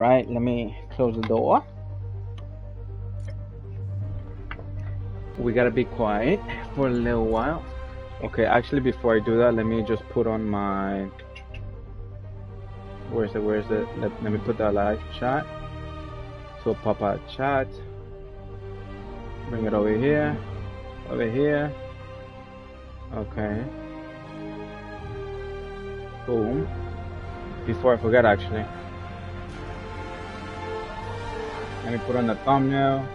Right, let me close the door. We gotta be quiet for a little while. Okay, actually, before I do that, let me just put on my. Where is it? Where is it? Let, let me put that live chat. So pop out chat. Bring it over here. Over here. Okay. Boom. Before I forget, actually. Let me put on the thumbnail.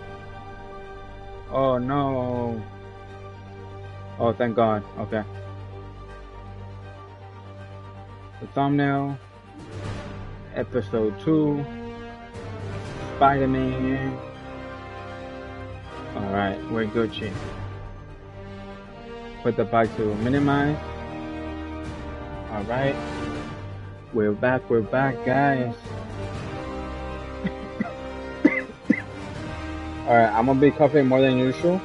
Oh no. Oh, thank God. Okay. The thumbnail. Episode 2. Spider-Man. Alright, we're Gucci. Put the back to minimize. Alright. We're back, we're back, guys. Alright, I'm gonna be coughing more than usual.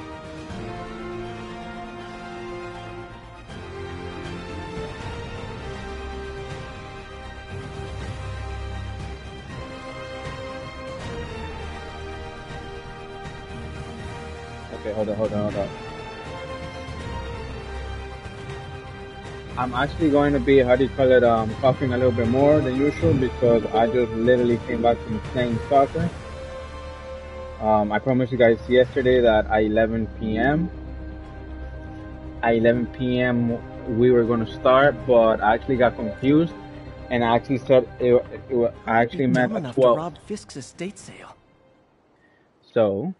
Okay, hold on, hold on, hold on. I'm actually going to be, how do you call it, um, coughing a little bit more than usual because I just literally came back from playing soccer. Um, I promised you guys yesterday that at 11 p.m. At 11 p.m. we were going to start, but I actually got confused, and I actually said it. it, wa- I actually meant at enough to rob Fisk's estate sale. So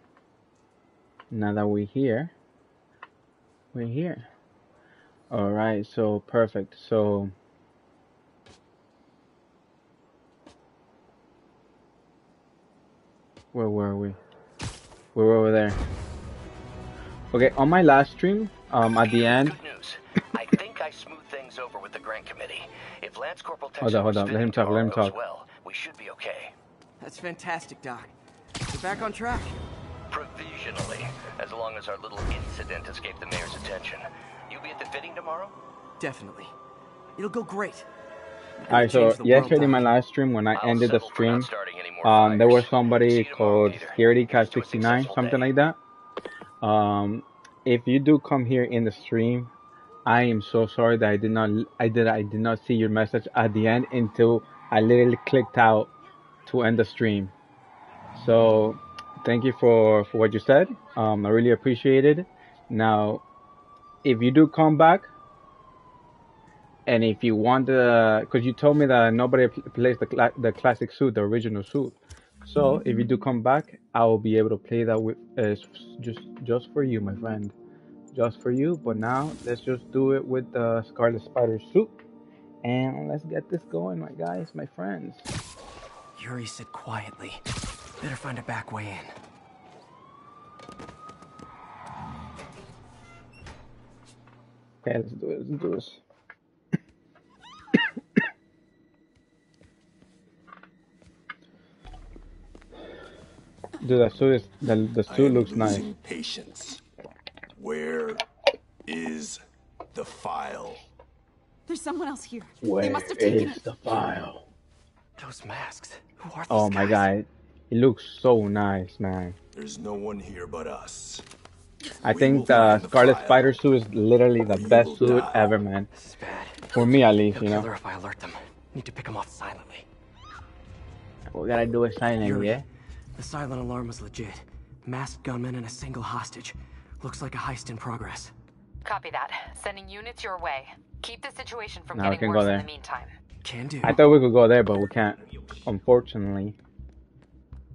now that we're here, we're here. All right. So perfect. So where were we? We were over there. Okay. On my last stream, um, at the end. Good news. I think I smoothed things over with the grant committee. If Lance Corporal Hold on, hold on. Let him talk. Let him talk. well, we should be okay. That's fantastic, Doc. We're back on track. Provisionally, as long as our little incident escaped the mayor's attention. You'll be at the fitting tomorrow? Definitely. It'll go great. Gonna Alright, so change the world, yesterday, my Doc. last stream, when I ended the stream, not starting any more um, there was somebody See you tomorrow, called Peter. Scaredy Cat Here's to a 69, something like that. Um, if you do come here in the stream, I am so sorry that I did not, I did, I did not see your message at the end until I literally clicked out to end the stream. So, thank you for for what you said. Um, I really appreciate it. Now, if you do come back, and if you want the, because you told me that nobody pl- plays the cla- the classic suit, the original suit. So if you do come back, I will be able to play that with uh, just just for you, my friend, just for you. But now let's just do it with the Scarlet Spider suit, and let's get this going, my guys, my friends. Yuri said quietly. Better find a back way in. Okay, let's do it. Let's do this. Dude, that suit is the the I suit am looks nice. losing patience. Where is the file? There's someone else here. Where they must have taken is it. the file? Those masks. Who are these Oh my guys? god, it looks so nice, man. There's no one here but us. I We think the find the Scarlet. Spider suit is literally the Or you best suit die. ever, man. This is bad. For me, at least, you know. her if I alert them. Need to pick them off silently. We gotta do it silent, Yuri, yeah. The silent alarm was legit. Masked gunmen and a single hostage. Looks like a heist in progress. Copy that. Sending units your way. Keep the situation from Now we getting can go worse in the meantime. Can do. I thought we could go there, but we can't. Unfortunately.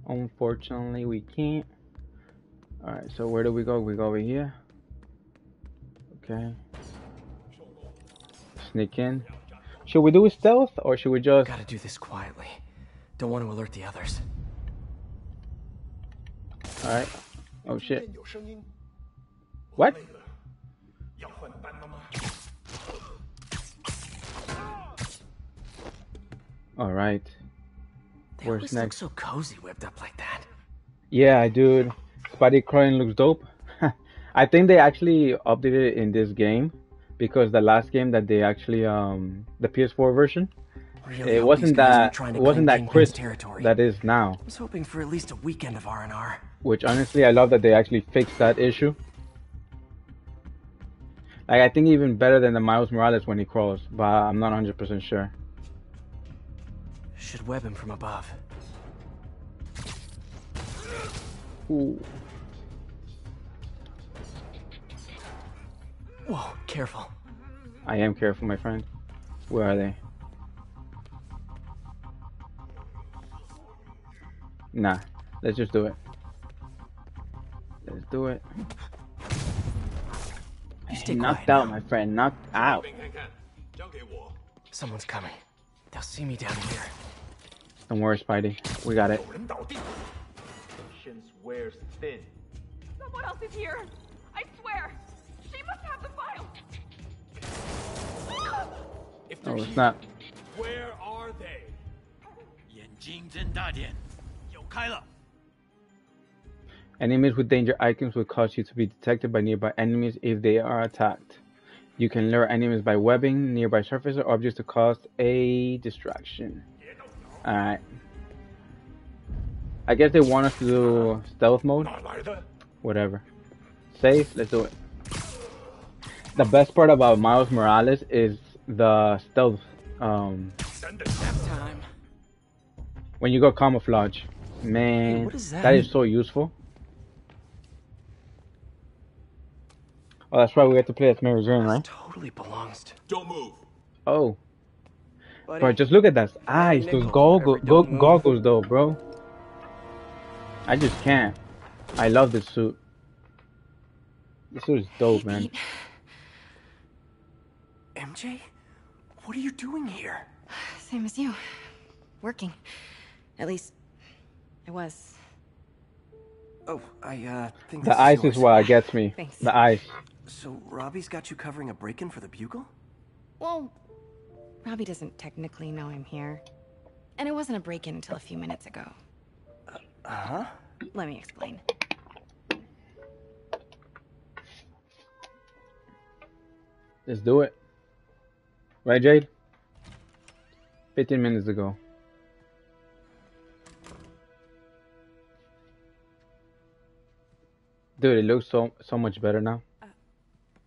Unfortunately, we can't. Alright, so where do we go? We go over here. Okay. Sneak in. Should we do stealth or should we just. Gotta do this quietly. Don't want to alert the others. Alright. Oh shit. What? Alright. They Where's next? so cozy whipped up like that. Yeah, dude. Spidey crawling looks dope. I think they actually updated it in this game because the last game that they actually um the PS4 version Really it wasn't these guys aren't that trying it wasn't that crisp territory. that is now. I was hoping for at least a weekend of R&R. Which honestly, I love that they actually fixed that issue. Like I think even better than the Miles Morales when he crawls, but I'm not 100% sure. Should web him from above. Ooh. Whoa, careful. I am careful, my friend. Where are they? Nah, let's just do it. Let's do it. You stay Knocked quiet out, now. my friend. Knocked out. 看看，交给我。 Someone's coming. They'll see me down here. Don't worry, Spidey. We got it. 有人倒地， Patience wears thin. Someone else is here. I swear. She must have the file. If Oh, they're it's here, not. where are they? 眼睛睁大点，有开了。 Enemies with danger icons will cause you to be detected by nearby enemies if they are attacked. You can lure enemies by webbing nearby surfaces or objects to cause a distraction. Alright. I guess they want us to do stealth mode. Whatever. Safe, let's do it. The best part about Miles Morales is the stealth. Um, when you go camouflage. Man, hey, that, that is so useful. Oh, that's why We have to play as Mary Jane, right? Totally belongs to... don't move. Oh, Buddy, bro, just look at that eyes, those goggles, go- don't move. goggles, though, bro. I just can't. I love this suit. This suit is dope, man. MJ? What are you doing here? Same as you. Working. At least, I was. Oh, I, uh, think The this ice yours. is what gets me. Thanks. The ice. So, Robbie's got you covering a break-in for the Bugle? Well, Robbie doesn't technically know I'm here. And it wasn't a break-in until a few minutes ago. Uh-huh. Let me explain. Let's do it. Right, Jade? 15 minutes ago. Dude, it looks so so much better now.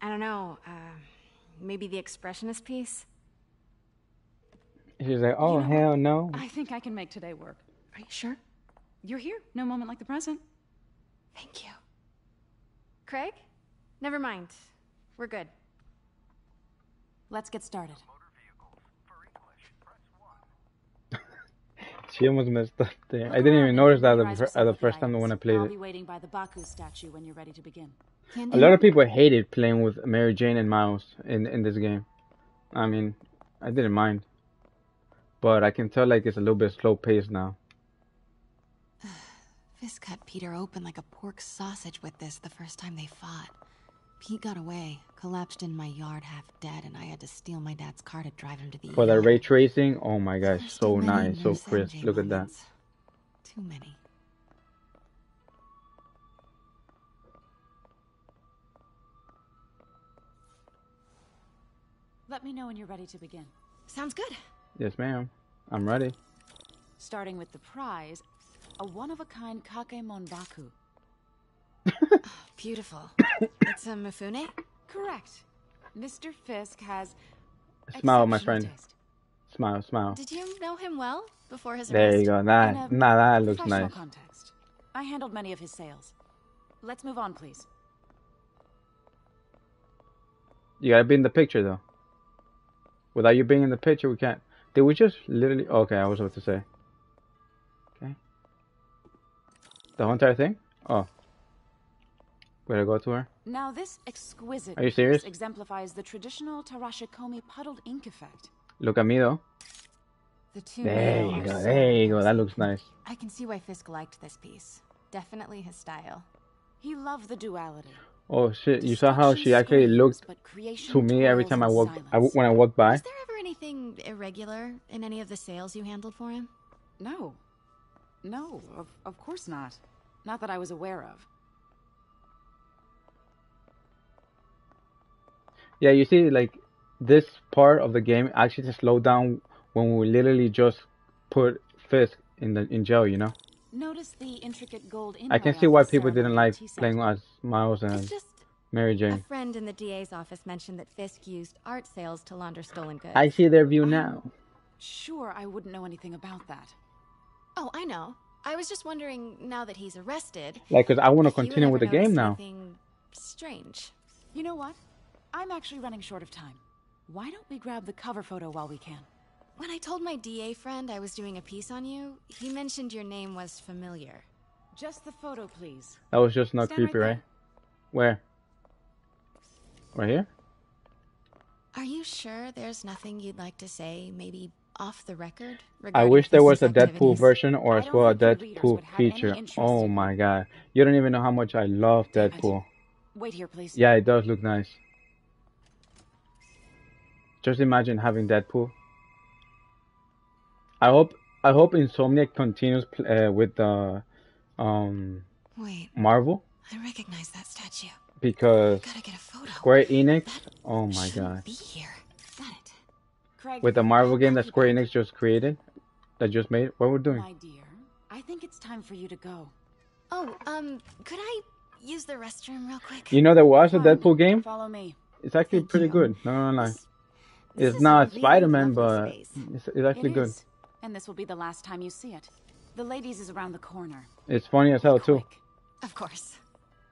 I don't know. Uh, maybe the expressionist piece? She's like, oh, know hell no. I think I can make today work. Are you sure? You're here. No moment like the present. Thank you. Craig? Never mind. We're good. Let's get started. She almost messed up there. I didn't even notice that the, fir- uh, the first time when I played I'll it. be waiting by the Baku statue when you're ready to begin. A lot of people hated playing with Mary Jane and Miles in in this game. I mean, I didn't mind, but I can tell like it's a little bit slow paced now. Fisk cut Peter open like a pork sausage with this the first time they fought. Pete got away, collapsed in my yard half dead, and I had to steal my dad's car to drive him to the For the ray tracing, oh my gosh, There's so nice, so crisp. Look at that. Too many. Let me know when you're ready to begin. Sounds good. Yes, ma'am. I'm ready. Starting with the prize, a one-of-a-kind Kakiemon Baku. Beautiful. it's a Mifune? Correct. Mr. Fisk has Smile, my friend. taste. Smile, smile. Did you know him well before his There arrest? you go. Nah, nah, that looks nice. context. I handled many of his sales. Let's move on, please. You gotta be in the picture though. Without you being in the picture, we can't. Did we just literally? Okay, I was about to say. Okay. The whole entire thing? Oh. Where to go to her? Now, this exquisite Are you piece serious? exemplifies the traditional Tarashikomi puddled ink effect. Look at me though. The two There you go. so There you go. That looks nice. I can see why Fisk liked this piece. Definitely his style. He loved the duality. Oh shit! You saw how she actually looked to me every time I walked. I, when I walked by. Was there ever anything irregular in any of the sales you handled for him? No. No, of, of course not. Not that I was aware of. Yeah, you see, like this part of the game actually just slowed down when we literally just put Fisk in the in jail. You know, Notice the intricate gold I can see why people didn't like playing as Miles and just Mary a friend in the DA's office mentioned that Fisk used art sales to launder stolen goods. I see their view oh, now. Sure, I wouldn't know anything about that. Oh, I know. I was just wondering now that he's arrested. Like, cause I want to if you would continue with the game now. strange. You know what? I'm actually running short of time. Why don't we grab the cover photo while we can? When I told my DA friend I was doing a piece on you, he mentioned your name was familiar. Just the photo, please. That was just not Stand creepy, there. right? Where? Right here? Are you sure there's nothing you'd like to say, maybe off the record? I wish there was a Fisk's Deadpool version or as well a think your readers Deadpool would have any feature. Oh my god. You don't even know how much I love Damn. Deadpool. Wait here, please. Yeah, it does look nice. Just imagine having Deadpool. I hope I hope Insomniac continues pl- uh, with the um Wait, Marvel I recognize that statue. because Gotta get a photo. Square Enix. That Oh my god. Be here. Got it. Craig, With the Marvel game that Square. Enix just created, that just made. What we're doing? My dear, I think it's time for you to go. Oh, um, could I use the restroom real quick? You know there was a Deadpool game. Follow me. It's actually Thank pretty you. good. No, no, no. This- this It's not really Spider Man, but space. it's, it's actually It good. And this will be the last time you see it. The ladies is around the corner. It's funny as hell too. Of course.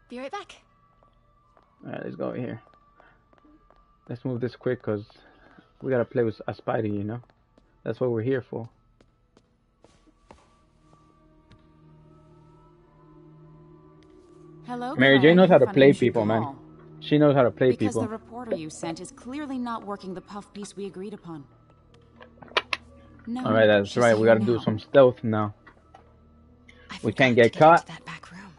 Be right back. Alright, let's go over here. Let's move this quick because we gotta play with a Spidey, you know? That's what we're here for. Hello. Mary Jane knows how to play people, man. She knows how to play Because people. the reporter you sent is clearly not working the puff piece we agreed upon. No. Alright, that's right. We gotta do some stealth now. I We can't get get caught. that back room.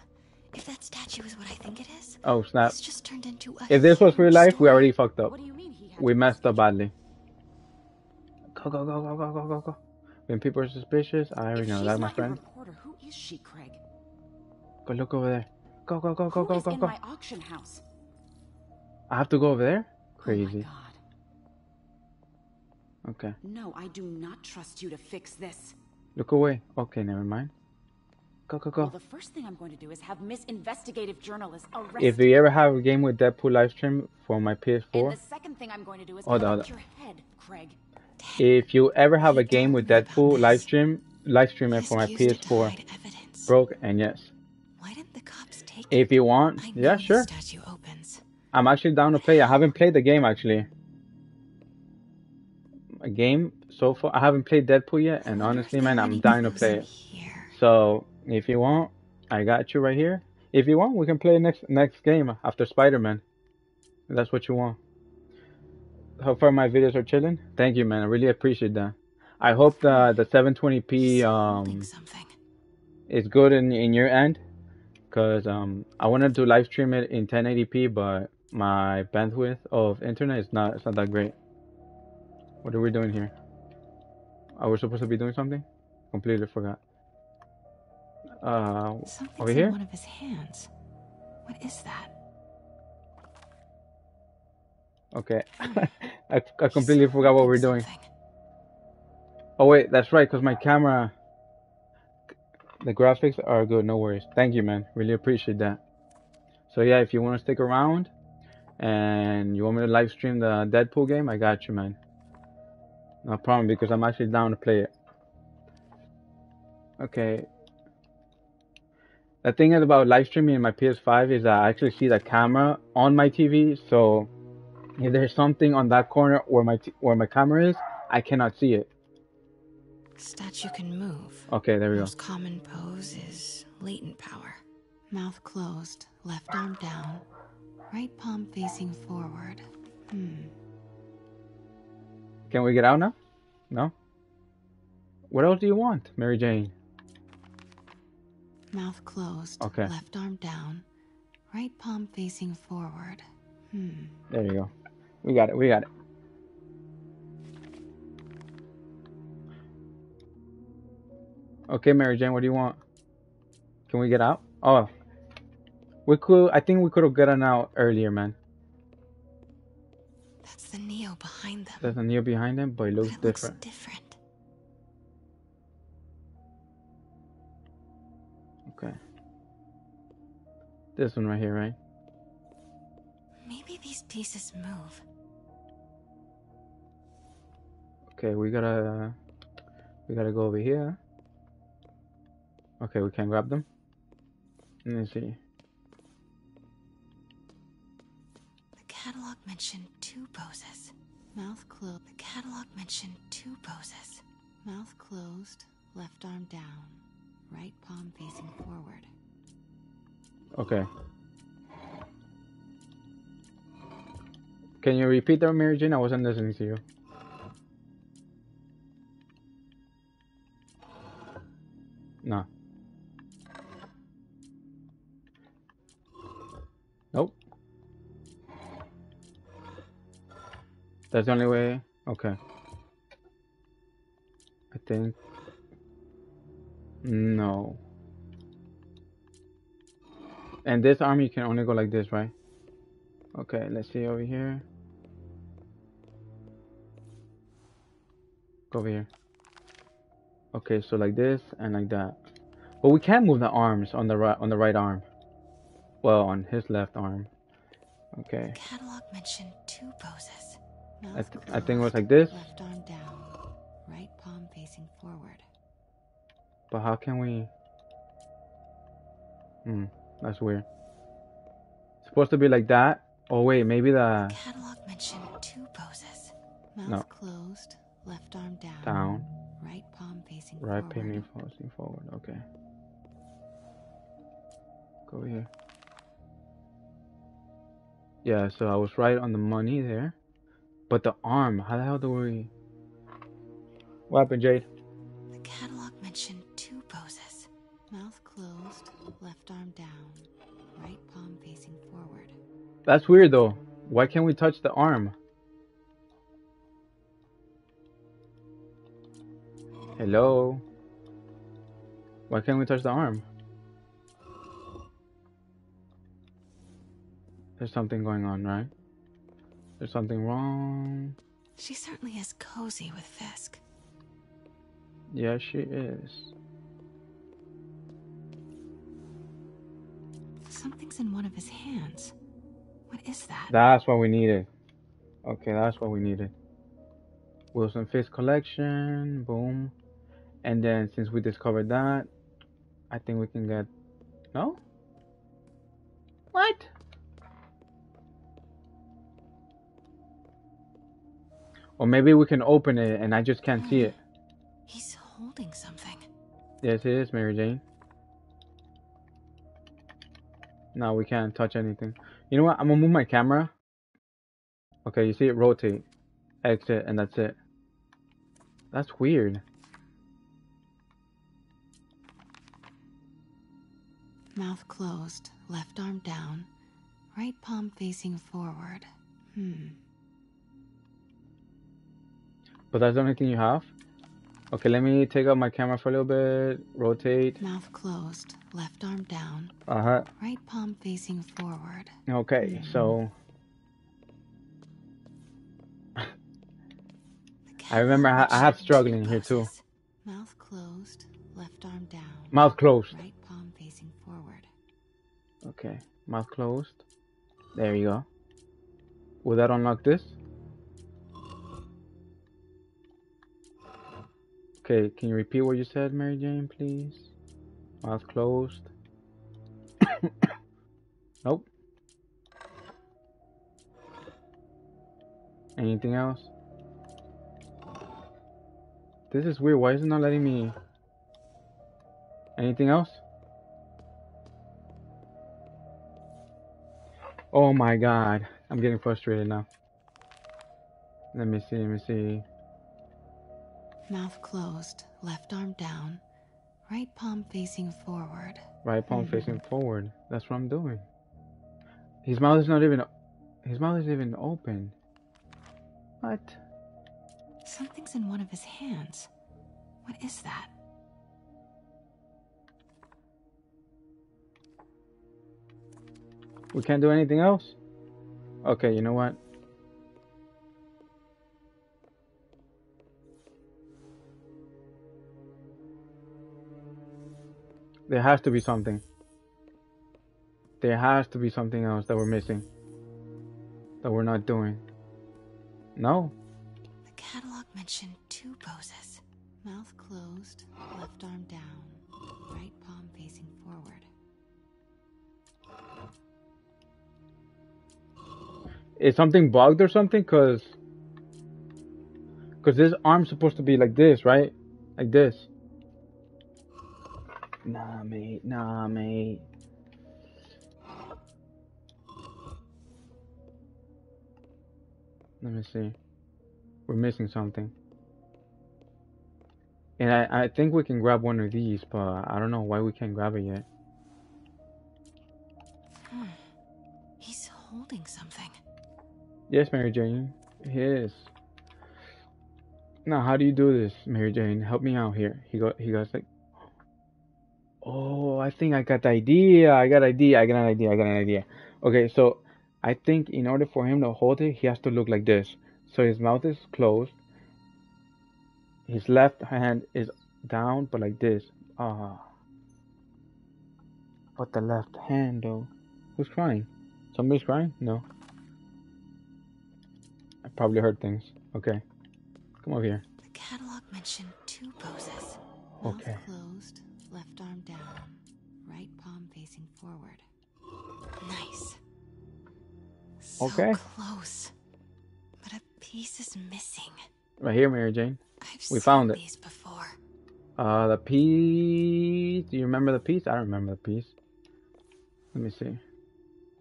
If that statue is what I think it is, Oh snap! it's just turned into a If this was real life, we already fucked up. What do you mean he had We messed up badly. Go go go go go go go go. When people are suspicious, I already If know that, my friend. reporter, who is she, Craig? Go look over there. Go go go go Who go is go in my auction house? I have to go over there. Oh Crazy. my god. Okay. No, I do not trust you to fix this. Look away. Okay, never mind. Go go go. Well, go. the first thing I'm going to do is have Miss Investigative Journalist arrested. If you ever have a game with Deadpool live stream for my PS4, And the second thing I'm going to do is Hold cut on, out hold your head, Craig. if you ever have a game with Deadpool live stream, live stream it for my used it to PS4, evidence. broke and yes. Why didn't the cops take If you want, I yeah, sure. statue opens. I'm actually down to play. I haven't played the game actually. A game so far. I haven't played Deadpool yet, and honestly, man, I'm dying to play it. So if you want, I got you right here. If you want, we can play next next game after Spider-Man. If that's what you want. How far my videos are chilling? Thank you, man. I really appreciate that. I hope the the 720p um is good in in your end, cause um I wanted to live stream it in 1080p, but my bandwidth of internet is not it's not that great. What are we doing here? Are we supposed to be doing something? Completely forgot. Uh, Something's over in here? one of his hands. What is that? Okay. I, I completely forgot what we're doing. Oh wait, that's right, cause my camera, the graphics are good. No worries. Thank you, man. Really appreciate that. So yeah, if you want to stick around, and you want me to live stream the Deadpool game, I got you, man. No problem, because I'm actually down to play it. Okay. The thing is about live streaming in my PS5 is that I actually see the camera on my TV, so if there's something on that corner where my t- where my camera is, I cannot see it. Statue can move. Okay, there we go. Most common pose is latent power. Mouth closed, left arm down, right palm facing forward. Hmm. Can we get out now? No? What else do you want, Mary Jane? Mouth closed. Okay. Left arm down. Right palm facing forward. Hmm. There you go. We got it. We got it. Okay, Mary Jane, what do you want? Can we get out? Oh, we could. I think we could have gotten out earlier, man. That's the Neo behind them. There's a Neo behind them, but it looks But it looks different. different. Okay. This one right here, right? Maybe these pieces move. Okay, we gotta. We gotta go over here. Okay, we can grab them. Let me see. Mentioned two poses. Mouth closed. The catalog mentioned two poses. Mouth closed. Left arm down. Right palm facing forward. Okay. Can you repeat that, Mary Jane? I wasn't listening to you. No. Nope. That's the only way. Okay. I think. No. And this arm, you can only go like this, right? Okay, let's see over here. Go over here. Okay, so like this and like that. But we can't move the arms on the right on the right arm. Well, on his left arm. Okay. Catalog mentioned two poses. I, th- I think it was like this. Left arm down. Right palm facing forward. But how can we? Hmm, that's weird. supposed to be like that. Oh wait, maybe the Catalog mentioned two poses. Mouth No. closed. Left arm down. down, Right palm facing right forward. pinning facing forward. Okay. Go here. Yeah, so I was right on the money there. But the arm, how the hell do we? What happened, Jade? The catalog mentioned two poses. Mouth closed. Left arm down. Right palm facing forward. That's weird though. Why can't we touch the arm? Hello? Why can't we touch the arm? There's something going on, right? There's something wrong. She certainly is cozy with Fisk. Yeah, she is. Something's in one of his hands. What is that? That's what we needed. Okay, that's what we needed. Wilson Fisk collection, boom. And then since we discovered that, I think we can get no? What? Or maybe we can open it and I just can't see it. He's holding something. Yes, it is, Mary Jane. No, we can't touch anything. You know what? I'm gonna move my camera. Okay, you see it rotate, exit, and that's it. That's weird. Mouth closed. Left arm down. Right palm facing forward. Hmm. But that's the only thing you have? Okay, let me take out my camera for a little bit. Rotate. Mouth closed. Left arm down. Uh huh. Right palm facing forward. Okay, so. I remember I, I have struggling here too. Mouth closed. Left arm down. Mouth closed. Right palm facing forward. Okay, mouth closed. There you go. Will that unlock this? Okay, can you repeat what you said, Mary Jane, please? Mouth closed. nope. Anything else? This is weird. Why is it not letting me? Anything else? Oh my god. I'm getting frustrated now. Let me see, let me see. Mouth closed, left arm down, right palm facing forward. Right palm mm-hmm. facing forward. That's what I'm doing. His mouth is not even. His mouth is even open. What? Something's in one of his hands. What is that? We can't do anything else? Okay, you know what? There has to be something. There has to be something else that we're missing. That we're not doing. No? The catalog mentioned two poses. Mouth closed, left arm down, right palm facing forward. Is something bugged or something? Cause, cause this arm's supposed to be like this, right? Like this. Nah, mate. Nah, mate. Let me see. We're missing something. And I, I think we can grab one of these, but I don't know why we can't grab it yet. Hmm. He's holding something. Yes, Mary Jane. He is. Now, how do you do this, Mary Jane? Help me out here. He got. He goes like. Oh, I think I got the idea. I got idea. I got an idea. I got an idea. Okay, so I think in order for him to hold it, he has to look like this. So his mouth is closed. His left hand is down, but like this. Ah. But the left hand, though. Who's crying? Somebody's crying? No. I probably heard things. Okay. Come over here. The catalog mentioned two poses. Mouth Okay. closed, left arm down, right palm facing forward. Nice. So Okay. close. But a piece is missing. Right here, Mary Jane. I've We seen found it. these before. Uh, the piece. Do you remember the piece? I don't remember the piece. Let me see.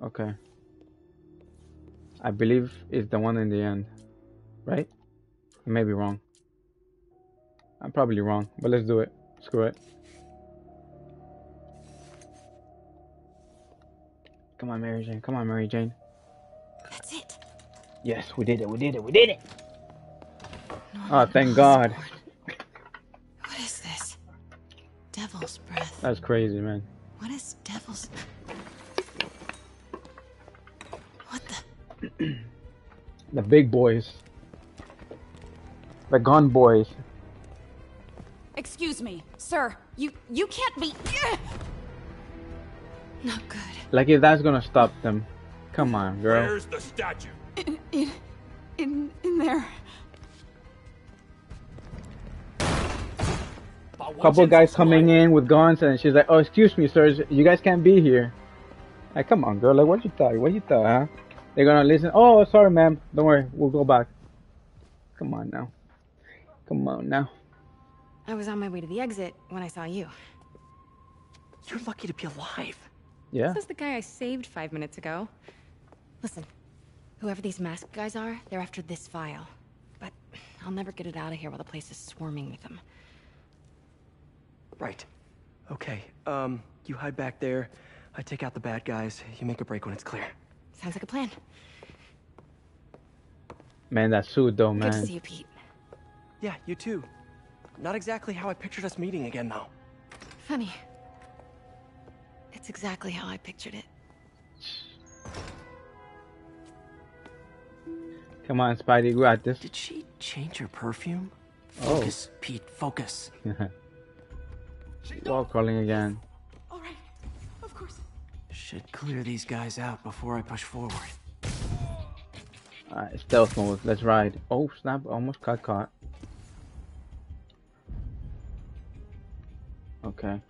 Okay. I believe it's the one in the end. Right? I may be wrong. I'm probably wrong, but let's do it. Screw it. Come on, Mary Jane. Come on, Mary Jane. That's it. Yes, we did it. We did it. We did it. Norman Oh, thank God. What is this? Devil's breath. That's crazy, man. What is devil's? What the? The big boys. The gun boys. Excuse me, sir. You you can't be. Not good. Like if that's gonna stop them. Come on, girl. Where's the statue? In in in, in there. Couple guys coming in with guns, and she's like, "Oh, excuse me, sirs, you guys can't be here." Like, come on, girl. Like, what you thought? What you thought, huh? They're gonna listen. Oh, sorry, ma'am. Don't worry. We'll go back. Come on now. Come on now. I was on my way to the exit when I saw you. You're lucky to be alive. Yeah. This is the guy I saved five minutes ago. Listen, whoever these masked guys are, they're after this file. But I'll never get it out of here while the place is swarming with them. Right. Okay. Um, you hide back there. I take out the bad guys. You make a break when it's clear. Sounds like a plan. Man, that suit though, man. Good to man. see you, Pete. Yeah, you too. Not exactly how I pictured us meeting again, though. Funny. It's exactly how I pictured it. Come on, Spidey, you got this. Did she change her perfume? Oh. Focus, Pete, focus. Wall crawling again. All right, of course. Should clear these guys out before I push forward. Alright, stealth mode. Let's ride. Oh snap! Almost got caught. Okay.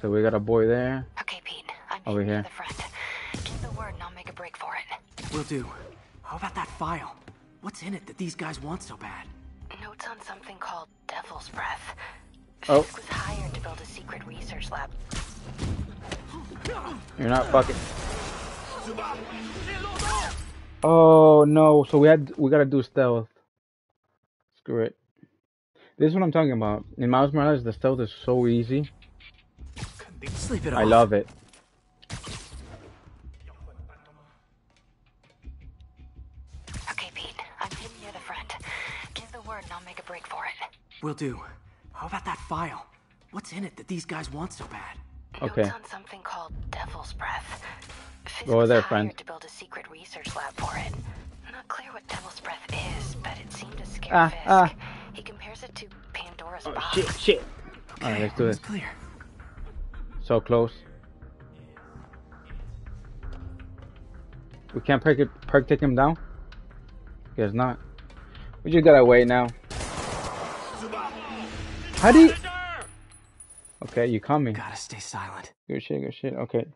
So we got a boy there. Okay, Pete. I'm Over here. to the front. Give the word and I'll make a break for it. Will do. How about that file? What's in it that these guys want so bad? Notes on something called Devil's Breath. Oh. Fisk was hired to build a secret research lab. You're not fucking. Oh no! So we had we gotta do stealth. Screw it. This is what I'm talking about. In Miles Morales, the stealth is so easy. Sleep it I off. love it. Okay, Pete. I'm hidden near the front. Give the word and I'll make a break for it. Will do. How about that file? What's in it that these guys want so bad? Okay. Notes on something called Devil's Breath. Fisk Go over there, hired friend. to build a secret research lab for it. Not clear what Devil's Breath is, but it seemed to scare Ah, Fisk. ah. He compares it to Pandora's Oh, box. shit, shit. Alright, let's do this. Clear. So close. We can't perk, it, perk take him down? Guess not. We just gotta wait now. How do you... Okay, you coming. Gotta stay silent. Good shit, good shit. Okay.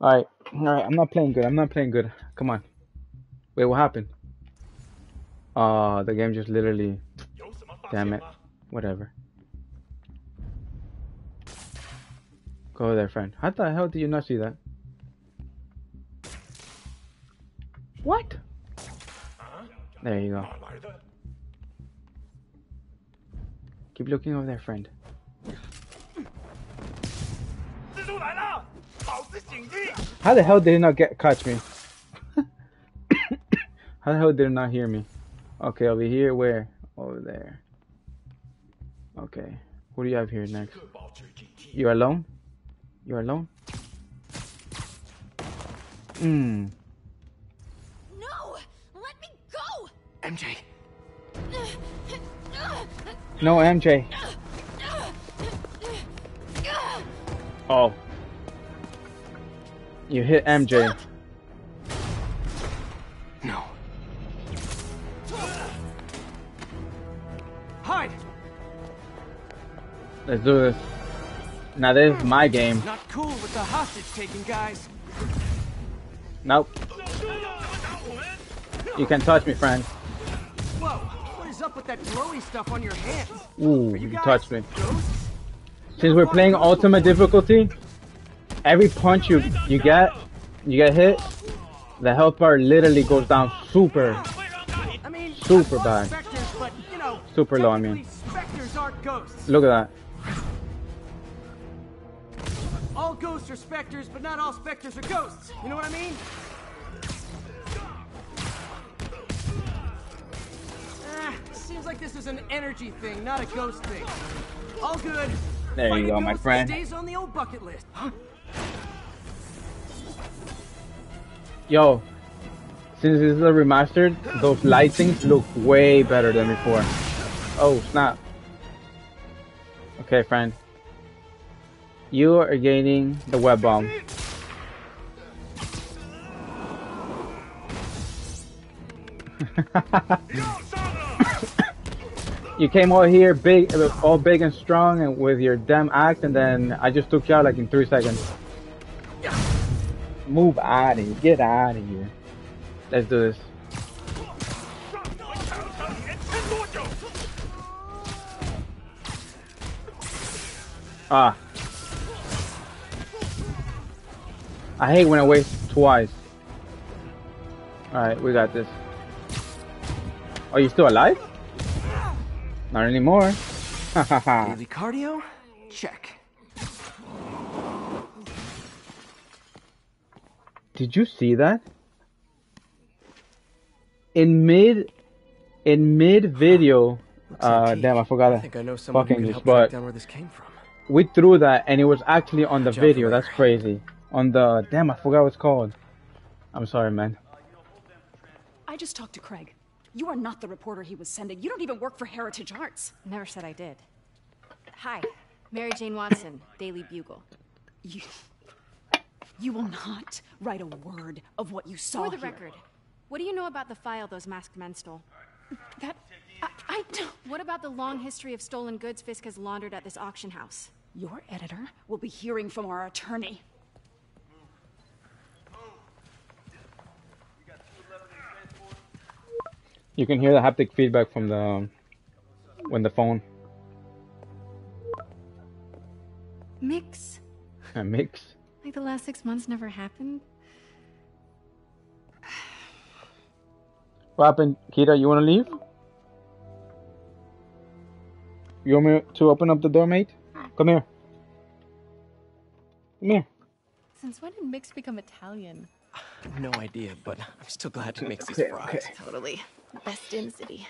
Alright, alright, I'm not playing good. I'm not playing good. Come on. Wait, what happened? Uh, the game just literally... Damn it. Whatever. Go there, friend. How the hell did you not see that? What? There you go. Keep looking over there, friend. How the hell did he not get catch me? How the hell did he not hear me? Okay, over here, where? Over there. Okay. What do you have here next? You alone? You are alone? Hmm. No! Let me go! MJ. No, MJ. Oh. You hit MJ. No. Hide! Let's do this. Now this is my game. Not cool with the hostage taking, guys. Nope. You can touch me, friend. Whoa! What is up with that glowy stuff on your hands? Ooh, you touched me. Since we're playing ultimate difficulty, every punch you you get, you get hit, the health bar literally goes down super, super bad. fought Spectres, but you know, Super low, I mean. technically, Spectres aren't ghosts. Look at that. Are specters, but not all specters are ghosts. You know what I mean? Ah, seems like this is an energy thing, not a ghost thing. All good. There you go, my friend. Stays on the old bucket list. Huh? Yo, since this is a remastered, those light things look way better than before. Oh, snap. Okay, friend. You are gaining the web bomb. you came over here big, all big and strong, and with your damn axe, and then I just took you out like in three seconds. Move out of here. Get out of here. Let's do this. Ah. I hate when I waste twice. Alright, we got this. Are you still alive? Not anymore. Daily cardio? Check. Did you see that? In mid, in mid video, uh, damn, I forgot I think I know someone fucking English, but down where this came from. we threw that and it was actually on the job, video. That's crazy. On the damn, I forgot what it's called. I'm sorry, man. I just talked to Craig. You are not the reporter he was sending. You don't even work for Heritage Arts. Never said I did. Hi, Mary Jane Watson, Daily Bugle. You, you will not write a word of what you saw For the here. record, what do you know about the file those masked men stole? That I, I don't. What about the long history of stolen goods Fisk has laundered at this auction house? Your editor will be hearing from our attorney. You can hear the haptic feedback from the um, when the phone Mix? mix. Like the last six months never happened? What happened, Kira? You want to leave? You want me to open up the door, mate? Come here. Come here. Since when did Mix become Italian? No idea, but I'm still glad he makes these Okay, fries. okay. Totally. Best in city.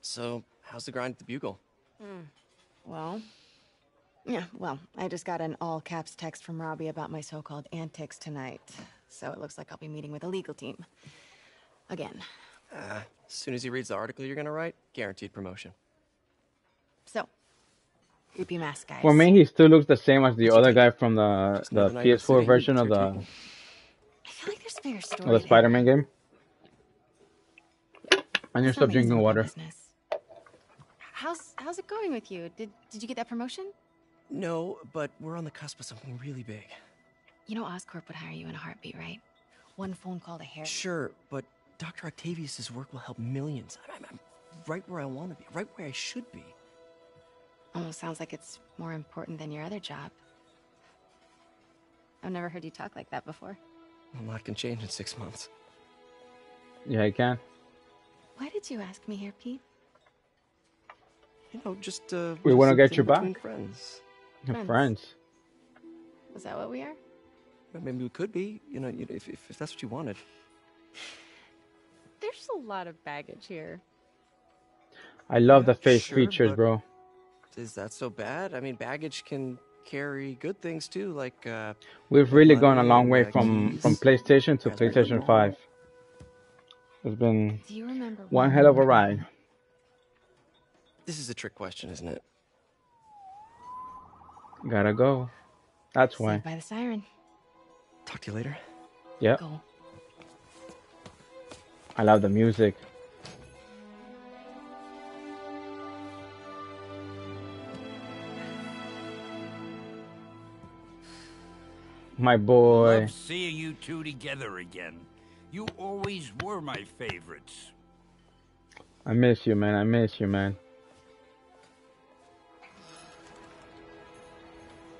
So, how's the grind at the Bugle? Well, yeah, well, I just got an all caps text from Robbie about my so called antics tonight. So it looks like I'll be meeting with a legal team. Again. Uh, as soon as he reads the article you're gonna write, guaranteed promotion. So, creepy mask guys. For me, he still looks the same as the other guy from the Just the another night in the PS4 version of the. I feel like there's bigger story. of the. Spider-Man game. I need to Let's stop not make this drinking about water. business. How's how's it going with you? Did did you get that promotion? No, but we're on the cusp of something really big. You know Oscorp would hire you in a heartbeat, right? One phone call to hair. Sure, but Dr. Octavius's work will help millions. I'm, I'm right where I want to be, right where I should be. Almost sounds like it's more important than your other job. I've never heard you talk like that before. A lot can change in six months. Yeah, I can. Why did you ask me here, Pete? You know, just uh. We wanna something get you between back. Friends. Your Friends. friends. Is that what we are? Well, Maybe we could be. You know, if, if if that's what you wanted. There's a lot of baggage here. I love the face sure, features, bro. Is that so bad? I mean, baggage can carry good things too, like uh. We've really gone a long way from from PlayStation to PlayStation Pi. 5. It's been Do you remember one hell of a ride. This is a trick question, isn't it? Gotta go. That's why. Saved by the siren. Talk to you later. Yep. Go. I love the music. My boy. Love seeing you two together again. You always were my favorites. I miss you, man. I miss you, man.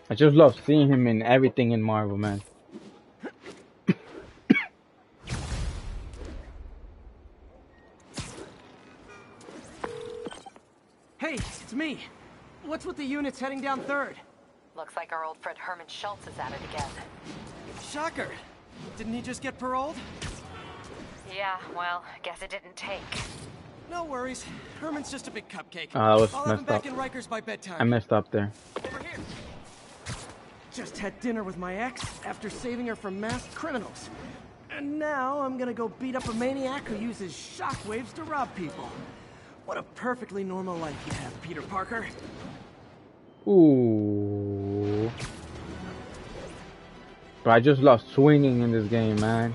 I just love seeing him in everything in Marvel, man. Hey, it's me. What's with the units heading down third? Looks like our old friend Herman Schultz is at it again. Shocker. Didn't he just get paroled? Yeah, well, guess it didn't take. No worries. Herman's just a big cupcake. Oh, that was I'll have him messed back up. in Rikers by bedtime. I messed up there. Over here. Just had dinner with my ex after saving her from masked criminals. And now I'm gonna go beat up a maniac who uses shockwaves to rob people. What a perfectly normal life you have, Peter Parker. Ooh. But I just love swinging in this game, man.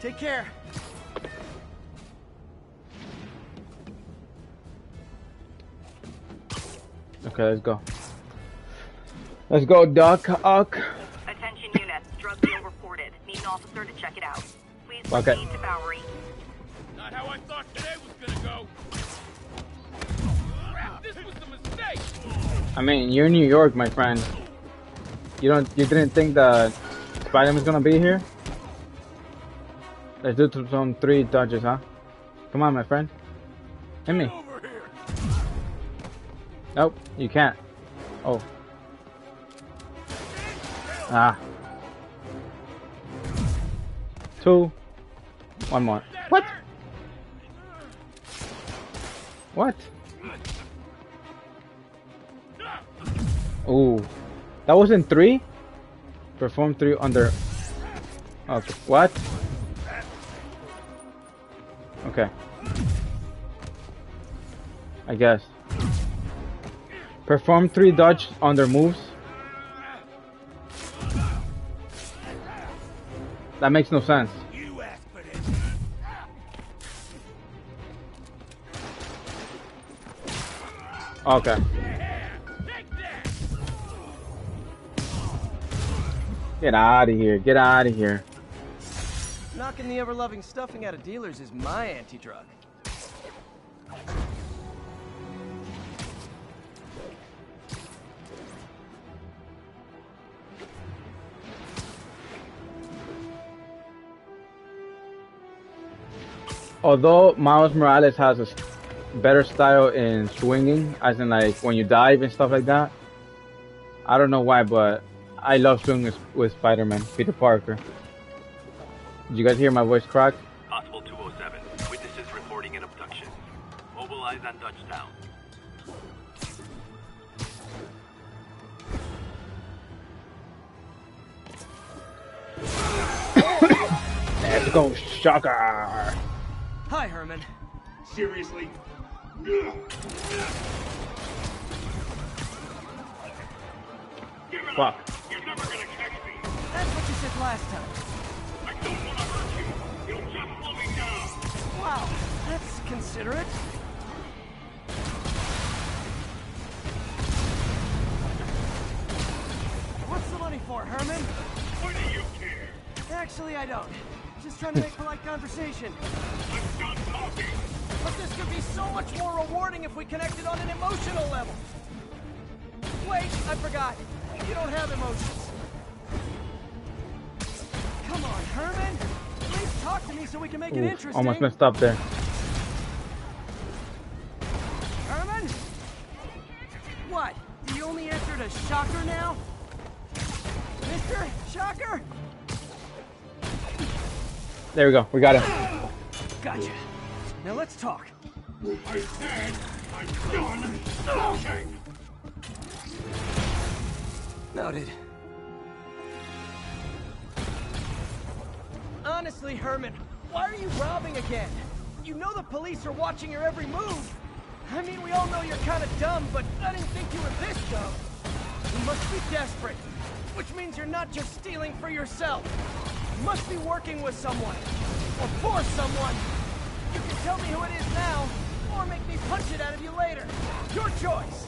Take care. Okay, let's go. Let's go, Doc Ock. Attention units, drug deal reported. Need an officer to check it out. Please Okay. proceed to Bowery. Not how I thought today was gonna go. Crap, this was a mistake. I mean, you're in New York, my friend. You don't. You didn't think that Spider-Man's gonna be here? Let's do some three dodges, huh? Come on, my friend. Hit me. Nope, you can't. Oh. Ah. Two. One more. What? What? Ooh. That wasn't three? Perform three under. Okay. What? Okay. I guess. Perform three dodge on their moves. That makes no sense. Okay. Get out of here. Get out of here. Knocking the ever-loving stuffing out of dealers is my anti-drug. Although Miles Morales has a better style in swinging, as in like when you dive and stuff like that, I don't know why, but I love swinging with, Spider-Man, Peter Parker. Did you guys hear my voice crack? Possible 207. Witnesses reporting an abduction. Mobilize on Dutchtown. Let's go, Shocker! Hi, Herman. Seriously? Fuck. That's what you said last time. Wow, that's considerate. What's the money for, Herman? Why do you care? Actually, I don't. Just trying to make polite conversation. I'm done talking. But this could be so much more rewarding if we connected on an emotional level. Wait, I forgot. You don't have emotions. So we can make it Ooh, almost messed up there. Herman? What? You only answer to Shocker now? Mister Shocker? There we go. We got him. Gotcha. Now let's talk. I said I'm done talking. Noted. Honestly, Herman, why are you robbing again? You know the police are watching your every move. I mean, we all know you're kind of dumb, but I didn't think you were this dumb. You must be desperate, which means you're not just stealing for yourself. You must be working with someone, or for someone. You can tell me who it is now, or make me punch it out of you later. Your choice.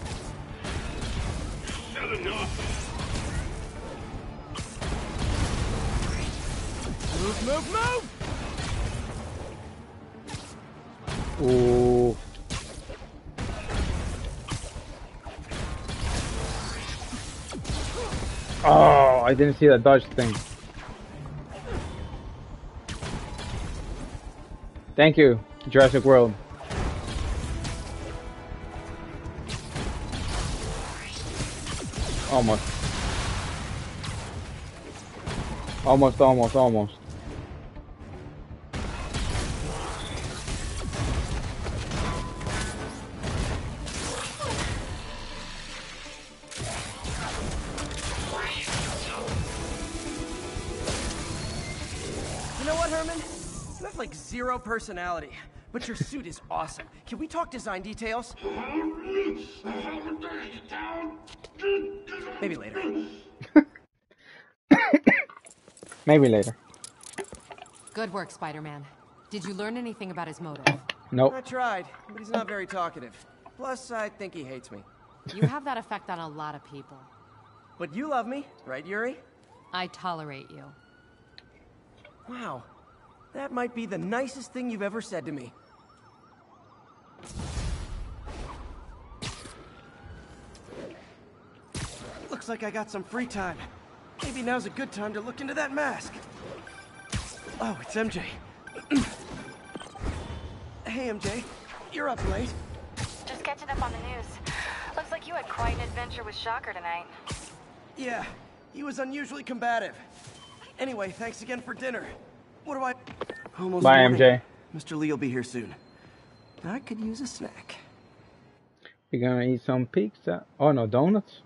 Said enough. Move, move, move! Ooh. Oh, I didn't see that dodge thing. Thank you, Jurassic World. Almost. Almost, almost, almost. You know what, Herman? You have like zero personality, but your suit is awesome. Can we talk design details? Maybe later. Maybe later. Good work, Spider-Man. Did you learn anything about his motive? Nope. I tried, but he's not very talkative. Plus, I think he hates me. You have that effect on a lot of people. But you love me, right, Yuri? I tolerate you. Wow. That might be the nicest thing you've ever said to me. Looks like I got some free time. Maybe now's a good time to look into that mask. Oh, it's MJ. hey, MJ. You're up late. Just catching up on the news. Looks like you had quite an adventure with Shocker tonight. Yeah, he was unusually combative. Anyway, thanks again for dinner. What do I... Almost Bye, morning. MJ. Mr. Li will be here soon. I could use a snack. We're gonna eat some pizza. Oh no, donuts.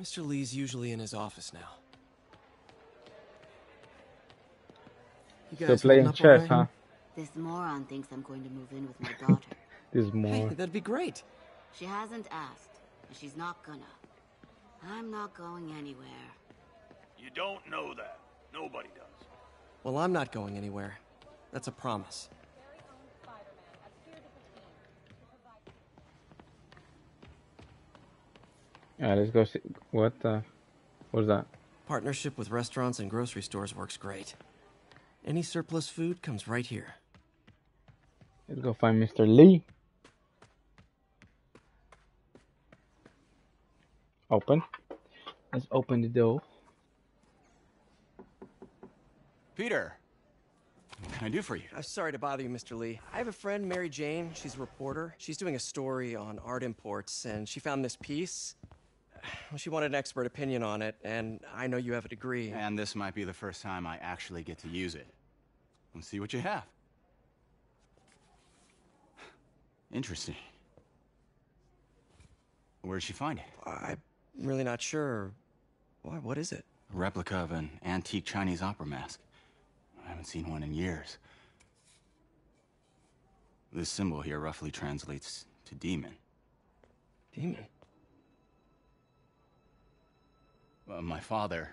Mr. Li's usually in his office now. Still guys playing chess, all right? huh? This moron thinks I'm going to move in with my daughter. This Hey, that'd be great. she hasn't asked, and she's not gonna. I'm not going anywhere. You don't know that. Nobody does. Well, I'm not going anywhere. That's a promise. Alright, let's go see. What the? What is that? Partnership with restaurants and grocery stores works great. Any surplus food comes right here. Let's go find Mr. Li. Open. Let's open the door. Peter, what can I do for you? I'm sorry to bother you, Mr. Li. I have a friend, Mary Jane. She's a reporter. She's doing a story on art imports, and she found this piece. Well, She wanted an expert opinion on it, and I know you have a degree. And this might be the first time I actually get to use it. Let's see what you have. Interesting. Where did she find it? I'm really not sure. Why? What is it? A replica of an antique Chinese opera mask. I haven't seen one in years. This symbol here roughly translates to demon. Demon? My father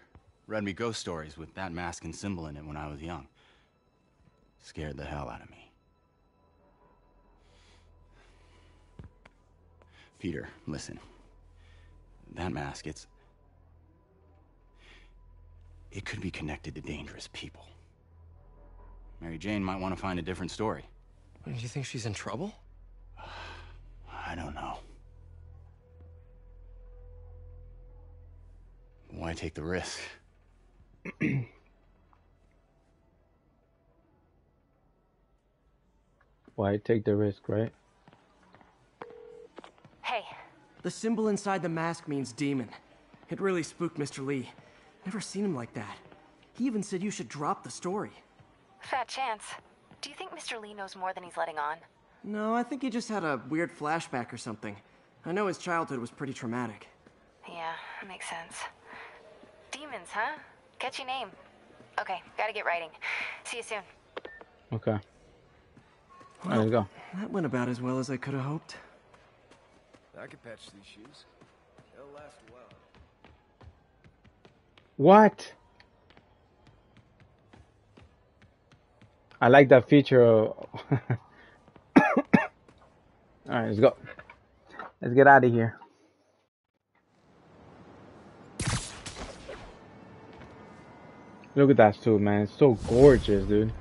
read me ghost stories with that mask and symbol in it when I was young. Scared the hell out of me. Peter, listen. That mask, it's. It could be connected to dangerous people. Mary Jane might want to find a different story. Do you think she's in trouble? I don't know. Why take the risk? Why take the risk, right? Hey, The symbol inside the mask means demon. It really spooked Mr. Li. Never seen him like that. He even said you should drop the story. fat chance. Do you think Mr. Li knows more than he's letting on? No, I think he just had a weird flashback or something. I know his childhood was pretty traumatic. Yeah, makes sense. Demons, huh? Catchy name. Okay, gotta get writing. See you soon. Okay. Alright, let's go. That went about as well as I could have hoped. I could patch these shoes. They'll last a while. What? I like that feature. Of... Alright, let's go. Let's get out of here. Look at that suit, man. It's so gorgeous, dude.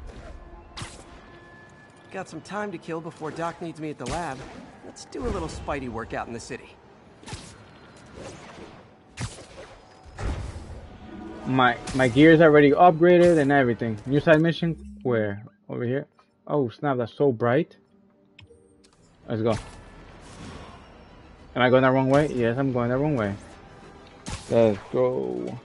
Got some time to kill before Doc needs me at the lab. Let's do a little Spidey workout in the city. My my gear is already upgraded and everything. New side mission? Where? Over here? Oh snap, that's so bright. Let's go. Am I going the wrong way? Yes, I'm going the wrong way. Let's go.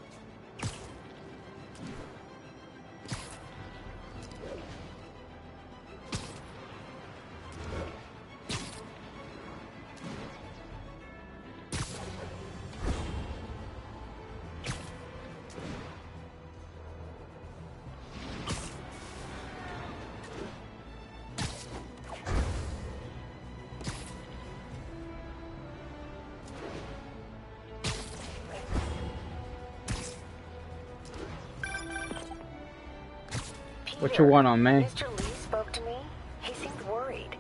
What you want on me? Mr. Li spoke to me. He seemed worried.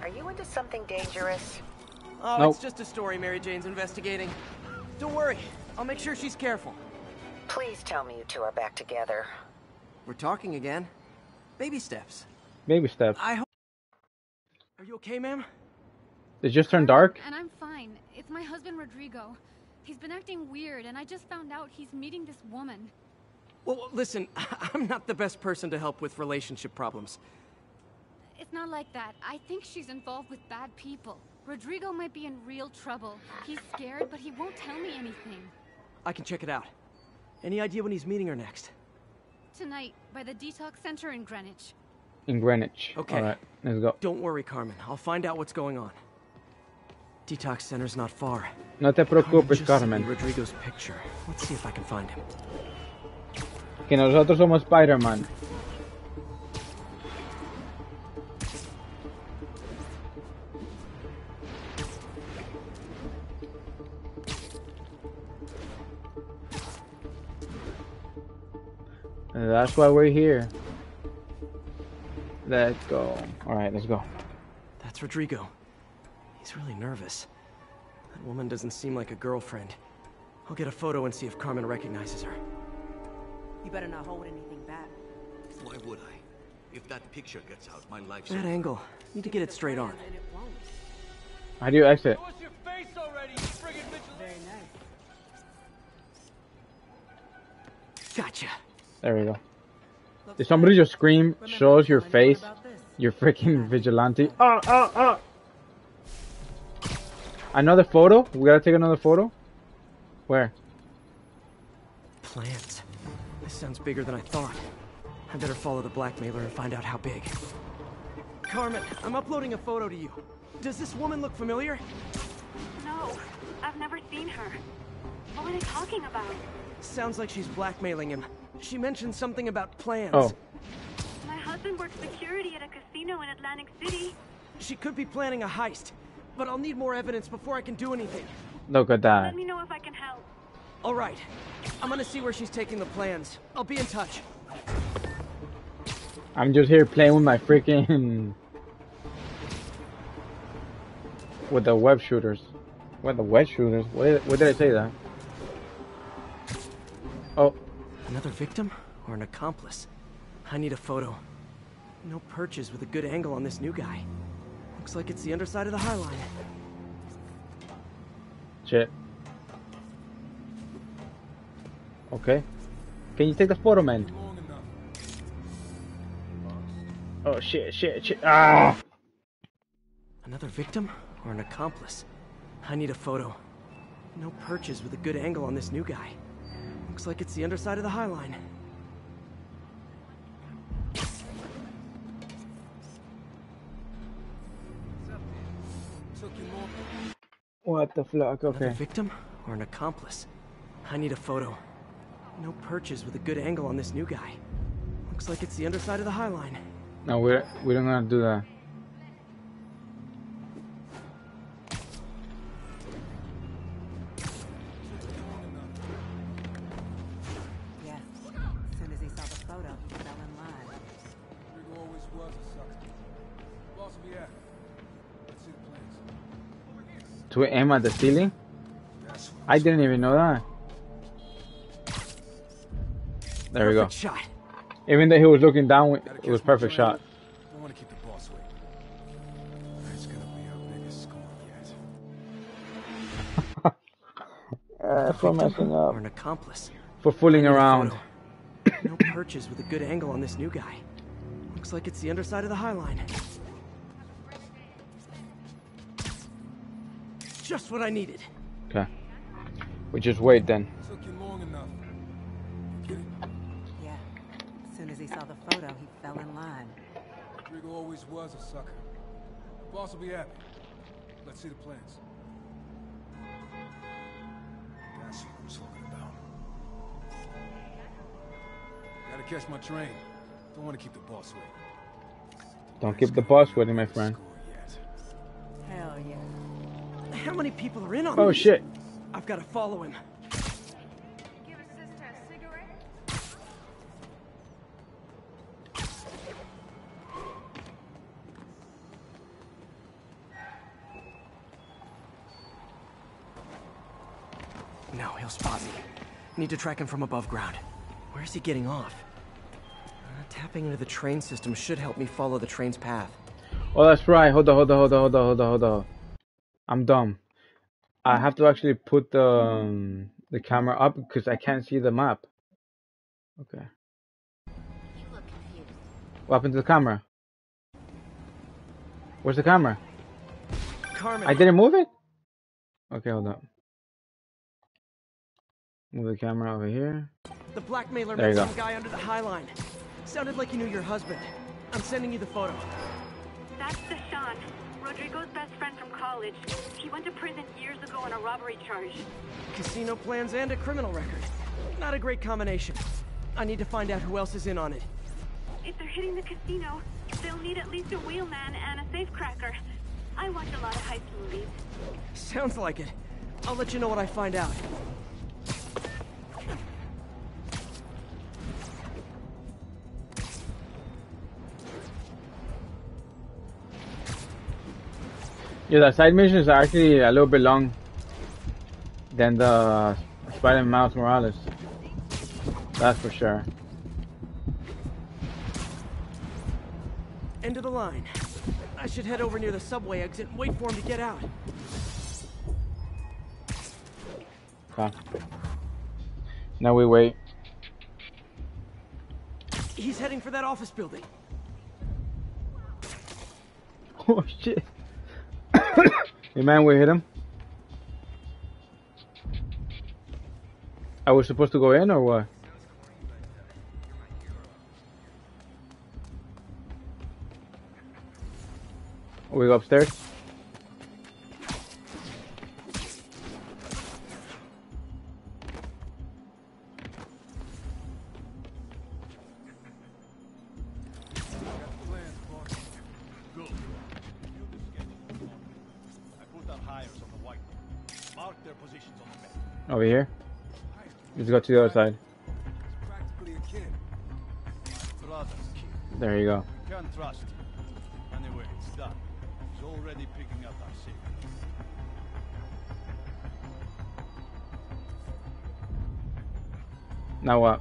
Are you into something dangerous? Oh, Nope. it's just a story Mary Jane's investigating. Don't worry, I'll make sure she's careful. Please tell me you two are back together. We're talking again. Baby steps. Baby steps. I hope. Are you okay, ma'am? It just turned dark? And I'm fine. It's my husband, Rodrigo. He's been acting weird, and I just found out he's meeting this woman. Well, listen, I'm not the best person to help with relationship problems. It's not like that. I think she's involved with bad people. Rodrigo might be in real trouble. He's scared, but he won't tell me anything. I can check it out. Any idea when he's meeting her next? Tonight, by the detox center in Greenwich. In Greenwich. Okay. Alright, let's go. Don't worry, Carmen. I'll find out what's going on. Detox center's not far. No te preocupes, just sent Carmen. Rodrigo's picture. Let's see if I can find him que nosotros somos Spider-Man. That's why we're here. Let's go. Alright, let's go. That's Rodrigo. He's really nervous. That woman doesn't seem like a girlfriend. I'll get a photo and see if Carmen recognizes her. You better not hold anything back. Why would I? If that picture gets out, my life's That over. angle. Need to get it straight on. How do you exit? Gotcha. There we go. If somebody just scream, shows your face, you're freaking vigilante. Oh, oh, oh! Another photo? We gotta take another photo? Where? Plans. This sounds bigger than I thought. I better follow the blackmailer and find out how big. Carmen, I'm uploading a photo to you. Does this woman look familiar? No, I've never seen her. What were they talking about? Sounds like she's blackmailing him. She mentioned something about plans. Oh. My husband works security at a casino in Atlantic City. She could be planning a heist, but I'll need more evidence before I can do anything. Look at that. Let me know if I can help. All right. I'm gonna see where she's taking the plans. I'll be in touch. I'm just here playing with my freaking... With the web shooters. What, the web shooters? What did, what did I say that? Oh. Another victim or an accomplice? I need a photo. No perches with a good angle on this new guy. Looks like it's the underside of the High Line. Shit. Okay. Can you take the photo, man? Oh shit, shit, shit. Ah! Another victim or an accomplice? I need a photo. No perches with a good angle on this new guy. Looks like it's the underside of the High Line. What the fuck? Okay. Another victim or an accomplice? I need a photo. No perches with a good angle on this new guy. Looks like it's the underside of the High Line. No, we're we don't gonna do that. Yeah. As soon as he saw the photo, he fell in line. Rodrigo always was a sucker. Boss will be after. Let's see. To aim at the ceiling? I didn't even know that. There we go. Shot. Even though he was looking down, it was perfect shot. Don't want to keep the boss waiting. That's gonna be our biggest score yet. Uh, for messing Or up. an accomplice. For fooling I need a around. no perches with a good angle on this new guy. Looks like it's the underside of the High Line. Just what I needed. Okay. We just wait then. Took you long enough. He saw the photo, he fell in line. Rodrigo always was a sucker. Boss will be happy. Let's see the plans. That's what I'm talking about. Gotta catch my train. Don't want to keep the boss waiting. Don't keep the boss waiting, my friend. Hell yeah. How many people are in on Oh this? shit. I've got to follow him. Need to track him from above ground. Where is he getting off? Uh, tapping into the train system should help me follow the train's path. Oh, that's right. Hold on, hold on, hold on, hold on, hold on, hold on. I'm dumb. I have to actually put the um, the camera up because I can't see the map. Okay. What happened to the camera? Where's the camera? Carmen. I didn't move it. Okay, hold up. Move the camera over here. The blackmailer There you met go. some guy under the High Line. Sounded like he knew your husband. I'm sending you the photo. That's Deshaun, Rodrigo's best friend from college. He went to prison years ago on a robbery charge. Casino plans and a criminal record. Not a great combination. I need to find out who else is in on it. If they're hitting the casino, they'll need at least a wheelman and a safecracker. I watch a lot of heist movies. Sounds like it. I'll let you know what I find out. Yeah, the side missions are actually a little bit long than the Spider-Man Miles Morales. That's for sure. End of the line. I should head over near the subway exit and wait for him to get out. Okay. Now we wait. He's heading for that office building. Oh shit. hey man, we hit him. Are we supposed to go in or what? We go upstairs? Over here? Let's go to the other side. Practically a kid. My brother's kid. There you go. Can't trust him. Anyway, it's done. He's already picking up our signals. Now what?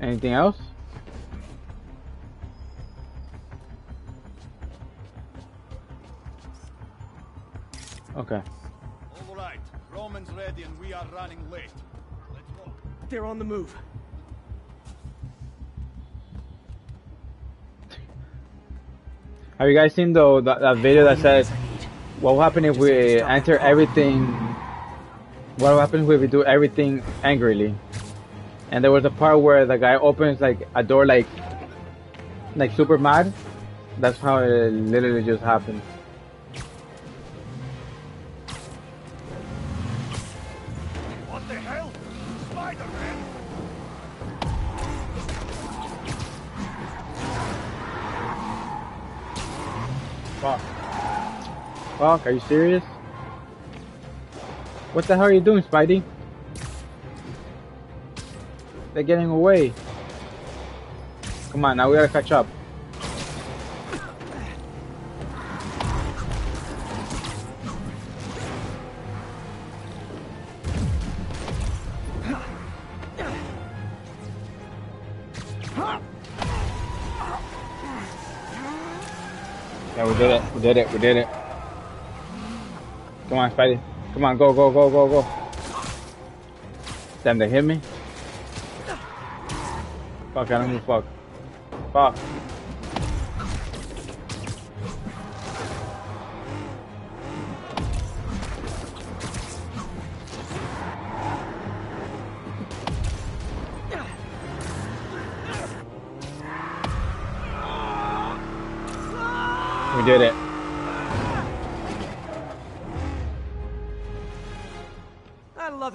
Anything else? Okay. All right. Roman's ready and we are running late. Let's go. They're on the move. Have you guys seen though that, that video that says what will happen if we enter everything? What will happen if we do everything angrily? And there was a part where the guy opens like a door like like super mad. That's how it literally just happened. Fuck, are you serious? What the hell are you doing, Spidey? They're getting away. Come on, now we gotta catch up. Yeah, we did it. We did it. We did it. Come on, Spidey. Come on, go, go, go, go, go. Damn, they hit me. Fuck, I don't give a fuck. Fuck. We did it.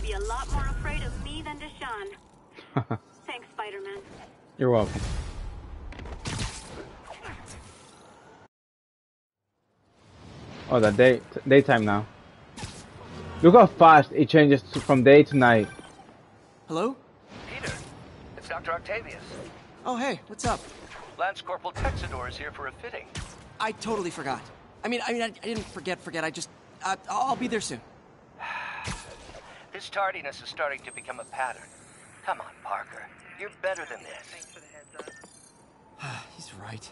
to be a lot more afraid of me than Deshaun. Thanks, Spider-Man. You're welcome. Oh, the day daytime now. Look how fast it changes to, from day to night. Hello? Peter, it's Dr. Octavius. Oh, hey, what's up? Lance Corporal Texador is here for a fitting. I totally forgot. I mean, I mean, I, I didn't forget, forget. I just, uh, I'll be there soon. This tardiness is starting to become a pattern. Come on, Parker. You're better than this. Ah, he's right.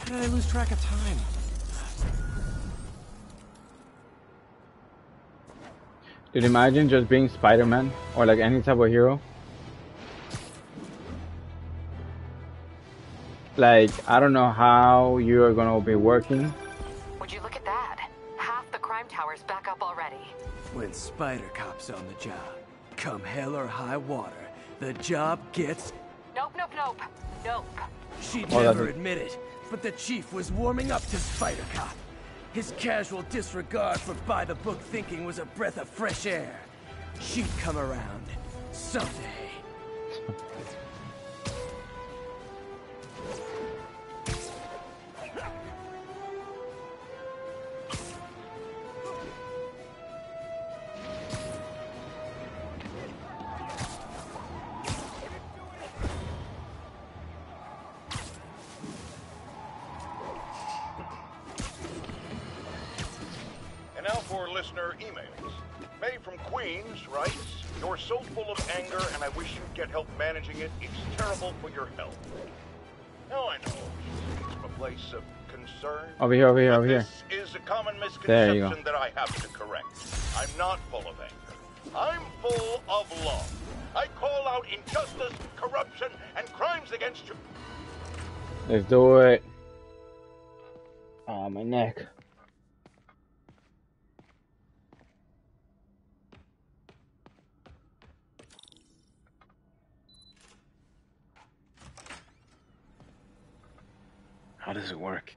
How did I lose track of time? Dude, imagine just being Spider-Man or like any type of hero. Like, I don't know how you are gonna be working. Would you look at that? Half the crime tower's back up already. When Spider Cop's on the job, come hell or high water, the job gets. Nope, nope, nope. Nope. Nope. She'd Oh, never admit it, but the chief was warming up to Spider Cop. His casual disregard for by the book thinking was a breath of fresh air. She'd come around someday. concern. Over here, over here, over here. This is a common There you go. misconception that I have to correct. I'm not full of anger. I'm full of love. I call out injustice, corruption, and crimes against you. Let's do it. Oh, my neck. How does it work?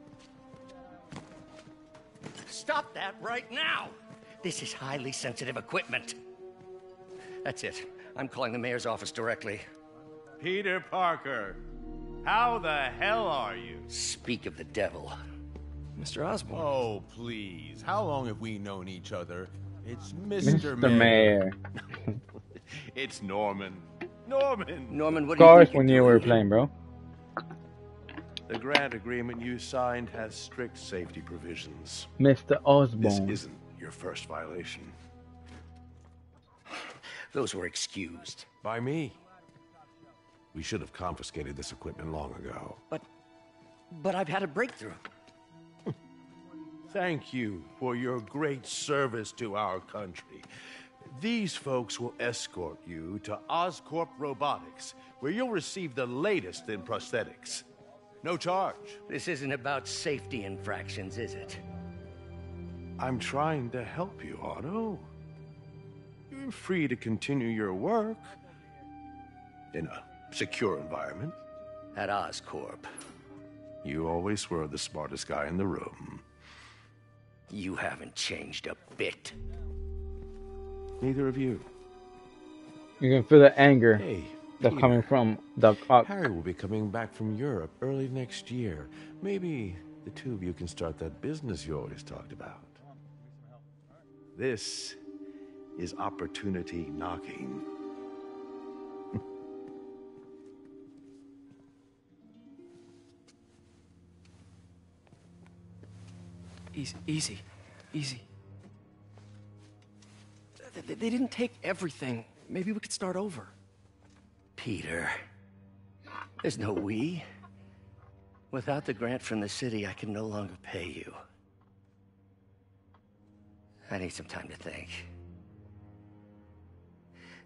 Stop that right now! This is highly sensitive equipment. That's it. I'm calling the mayor's office directly. Peter Parker, how the hell are you? Speak of the devil. Mr. Osborn. Oh, please. How long have we known each other? It's Mr. Mr. Mayor. it's Norman. Norman. Norman, Of course, when you were playing, bro. The grant agreement you signed has strict safety provisions. Mr. Osborn. This isn't your first violation. Those were excused. By me. We should have confiscated this equipment long ago. But, but I've had a breakthrough. Thank you for your great service to our country. These folks will escort you to Oscorp Robotics, where you'll receive the latest in prosthetics. No charge. This isn't about safety infractions, is it? I'm trying to help you, Otto. You're free to continue your work in a secure environment. At Oscorp. You always were the smartest guy in the room. You haven't changed a bit. Neither of you. You can feel the anger Hey, that's Peter. coming from the uh, Harry will be coming back from Europe early next year. Maybe the two of you can start that business you always talked about. This is opportunity knocking. Easy, easy, easy. Th- th- They didn't take everything. Maybe we could start over. Peter. There's no we. Without the grant from the city, I can no longer pay you. I need some time to think.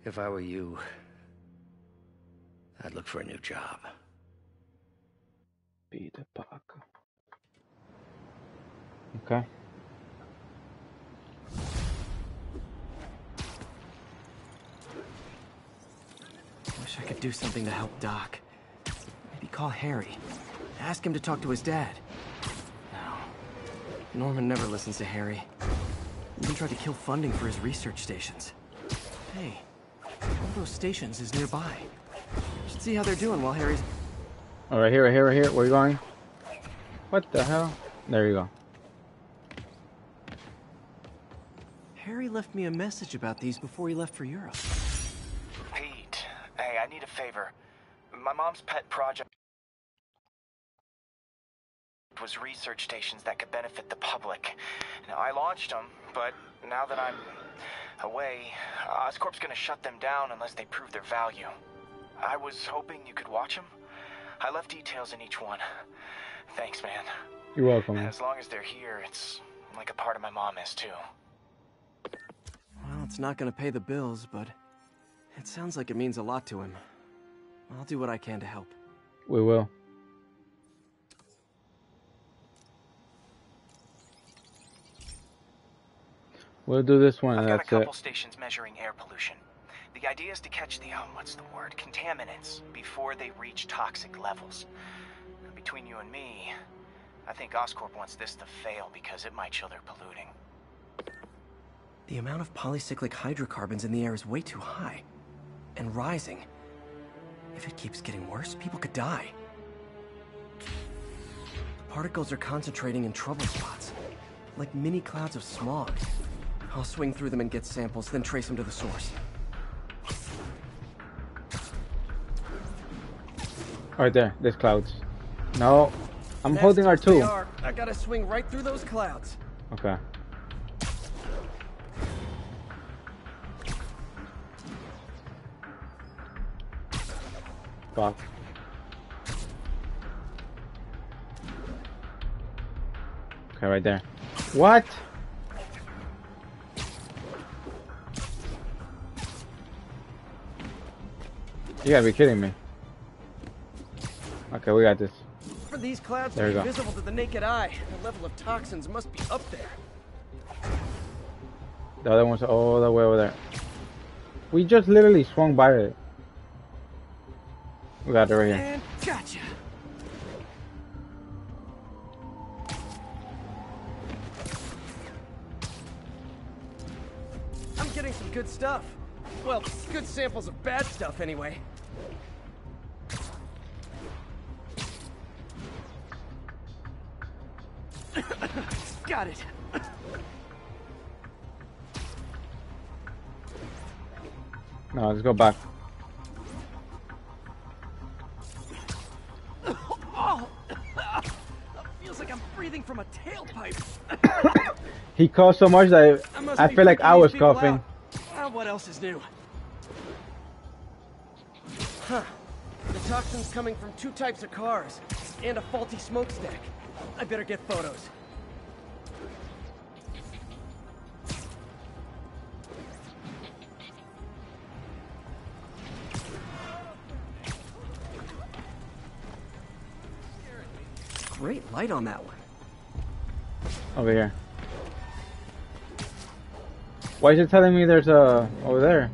If I were you, I'd look for a new job. Peter Parker. Okay. Wish I could do something to help Doc. Maybe call Harry. Ask him to talk to his dad. No. Norman never listens to Harry. Even tried to kill funding for his research stations. Hey, one of those stations is nearby. Should see how they're doing while Harry's. All right, here, right here, right here. Where you going? What the hell? There you go. Harry left me a message about these before he left for Europe. Pete, hey, I need a favor. My mom's pet project was research stations that could benefit the public. Now, I launched them, but now that I'm away, Oscorp's gonna shut them down unless they prove their value. I was hoping you could watch them. I left details in each one. Thanks, man. You're welcome. As long as they're here, it's like a part of my mom is too. Well, it's not gonna pay the bills, but it sounds like it means a lot to him. I'll do what I can to help. We will. We'll do this one I've got a couple it. stations measuring air pollution. The idea is to catch the, um, what's the word, contaminants before they reach toxic levels. Between you and me, I think Oscorp wants this to fail because it might show they're polluting. The amount of polycyclic hydrocarbons in the air is way too high. And rising. If it keeps getting worse, people could die. The particles are concentrating in trouble spots, like mini clouds of smog. I'll swing through them and get samples, then trace them to the source. Right there. There's clouds. No. I'm Nasty holding as they R2. I gotta swing right through those clouds. Okay. Fuck. Okay, right there. What? You gotta be kidding me. Okay, we got this. For these clouds There to be visible to the naked eye, the level of toxins must be up there. The other one's all the way over there. We just literally swung by it. We got it right here. And gotcha. I'm getting some good stuff. Well, good samples of bad stuff anyway. Got it. No, let's go back. He coughed so much that I must I be feel like I was coughing. Ah, what else is new? Huh. The toxin's coming from two types of cars and a faulty smokestack. I better get photos. Great light on that one. Over here. Why is it telling me there's a over there?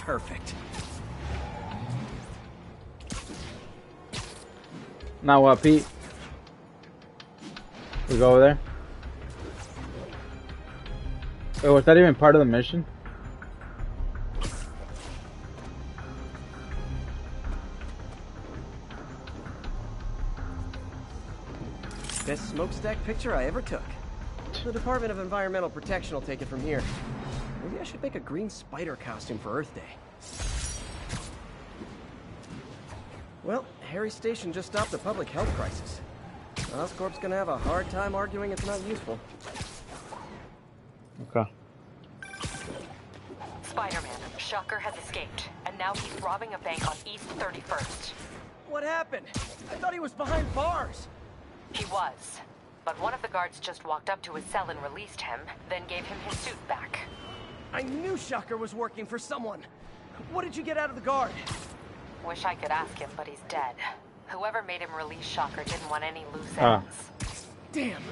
Perfect. Now what, Pete? We go over there. Wait, was that even part of the mission? Smokestack picture I ever took. The Department of Environmental Protection will take it from here. Maybe I should make a green spider costume for Earth Day. Well, Harry Station just stopped a public health crisis. Oscorp's gonna have a hard time arguing it's not useful. Okay. Spider-Man, Shocker has escaped, and now he's robbing a bank on East 31st. What happened? I thought he was behind bars. He was. But one of the guards just walked up to his cell and released him, then gave him his suit back. I knew Shocker was working for someone. What did you get out of the guard? Wish I could ask him, but he's dead. Whoever made him release Shocker didn't want any loose Ah. ends. Damn.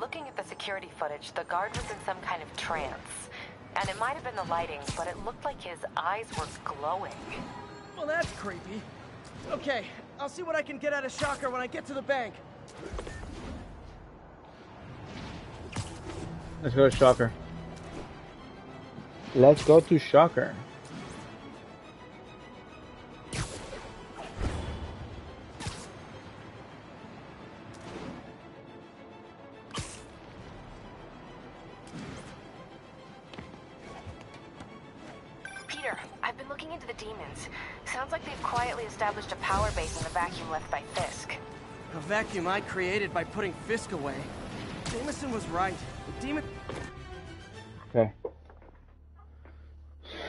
Looking at the security footage, the guard was in some kind of trance. And it might have been the lighting, but it looked like his eyes were glowing. Well, that's creepy. Okay, I'll see what I can get out of Shocker when I get to the bank. Let's go to Shocker. Let's go to Shocker. Peter, I've been looking into the demons. Sounds like they've quietly established a power base in the vacuum left by Fisk. A vacuum I created by putting Fisk away. Jameson was right. The demon... Okay.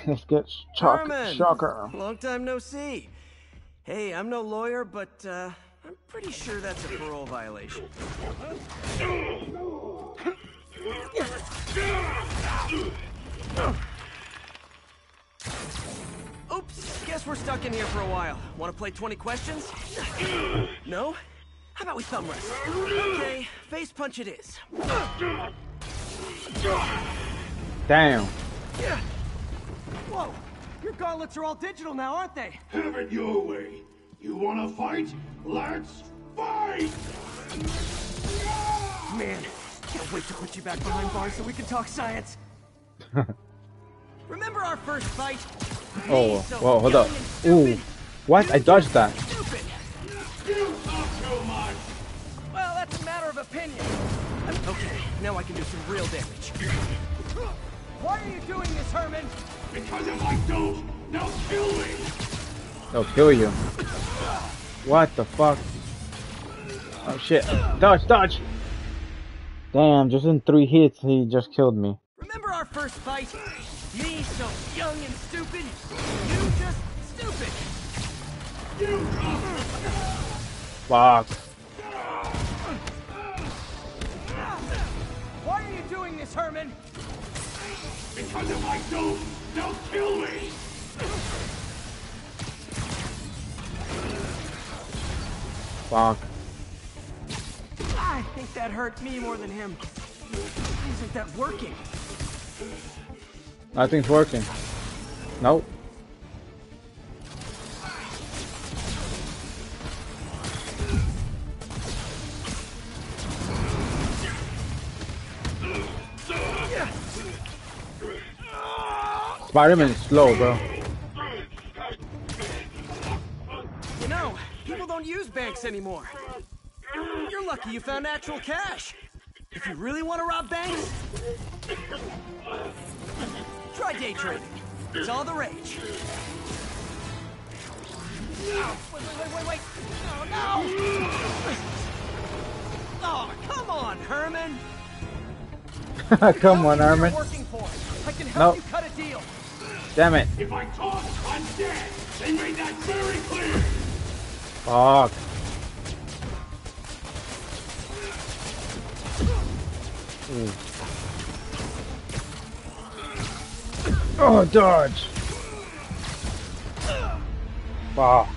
let's get shock, Herman! shocker. Long time no see. Hey, I'm no lawyer, but uh, I'm pretty sure that's a parole violation. Oops, guess we're stuck in here for a while. Want to play 20 questions? No? How about we thumb wrestle? Okay, face punch it is. Damn. Yeah. Whoa, your gauntlets are all digital now, aren't they? Have it your way. You wanna fight? Let's fight! Man, can't wait to put you back behind bars so we can talk science. Remember our first fight? Oh, whoa, hold up. Ooh. What? I dodged that. You talk too much! Well, that's a matter of opinion. Okay, now I can do some real damage. Why are you doing this, Herman? Because if I don't, they'll kill me! They'll kill you. What the fuck? Oh shit. Dodge, dodge! Damn, just in three hits, he just killed me. Remember our first fight? Me so young and stupid, you just stupid. You Fuck. This, Herman? Because if I don't, they'll kill me! Fuck. I think that hurt me more than him. Isn't that working? Nothing's working. Nope. Spider-Man is slow, bro. You know, people don't use banks anymore. You're lucky you found actual cash. If you really want to rob banks, try day trading. It's all the rage. No, wait, wait, wait, wait, wait. Oh, no! Oh, come on, Herman. Come on, Herman. Working. I can help Nope. Damn it. If I talk, I'm dead! They made that very clear! Fuck. Ooh. Oh, dodge. Wow.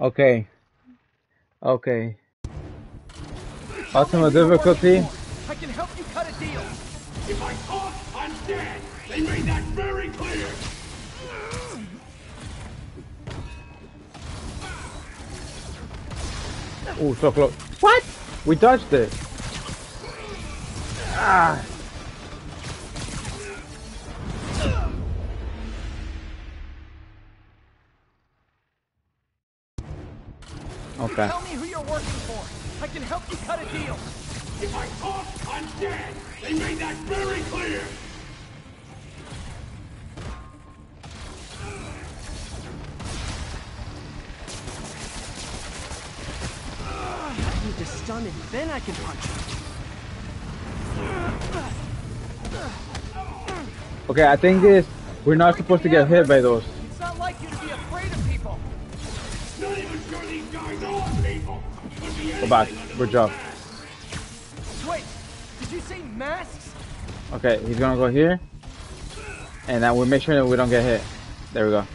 Okay. Okay. Ultimate difficulty. I can help you cut a deal. If I talk, I'm dead! They made that very clear! Oh, so close. What? We dodged it. Ah. Okay. Tell me who you're working for. I can help you cut a deal. If I talk, I'm dead! They made that very clear! Stun him, then I can punch him. Okay, I think this. We're not supposed to get hit by those. It's not like you to be afraid of people. Not even sure these guys are people! Go back. Good job. Wait, did you say masks? Okay, he's gonna go here. And then we'll make sure that we don't get hit. There we go.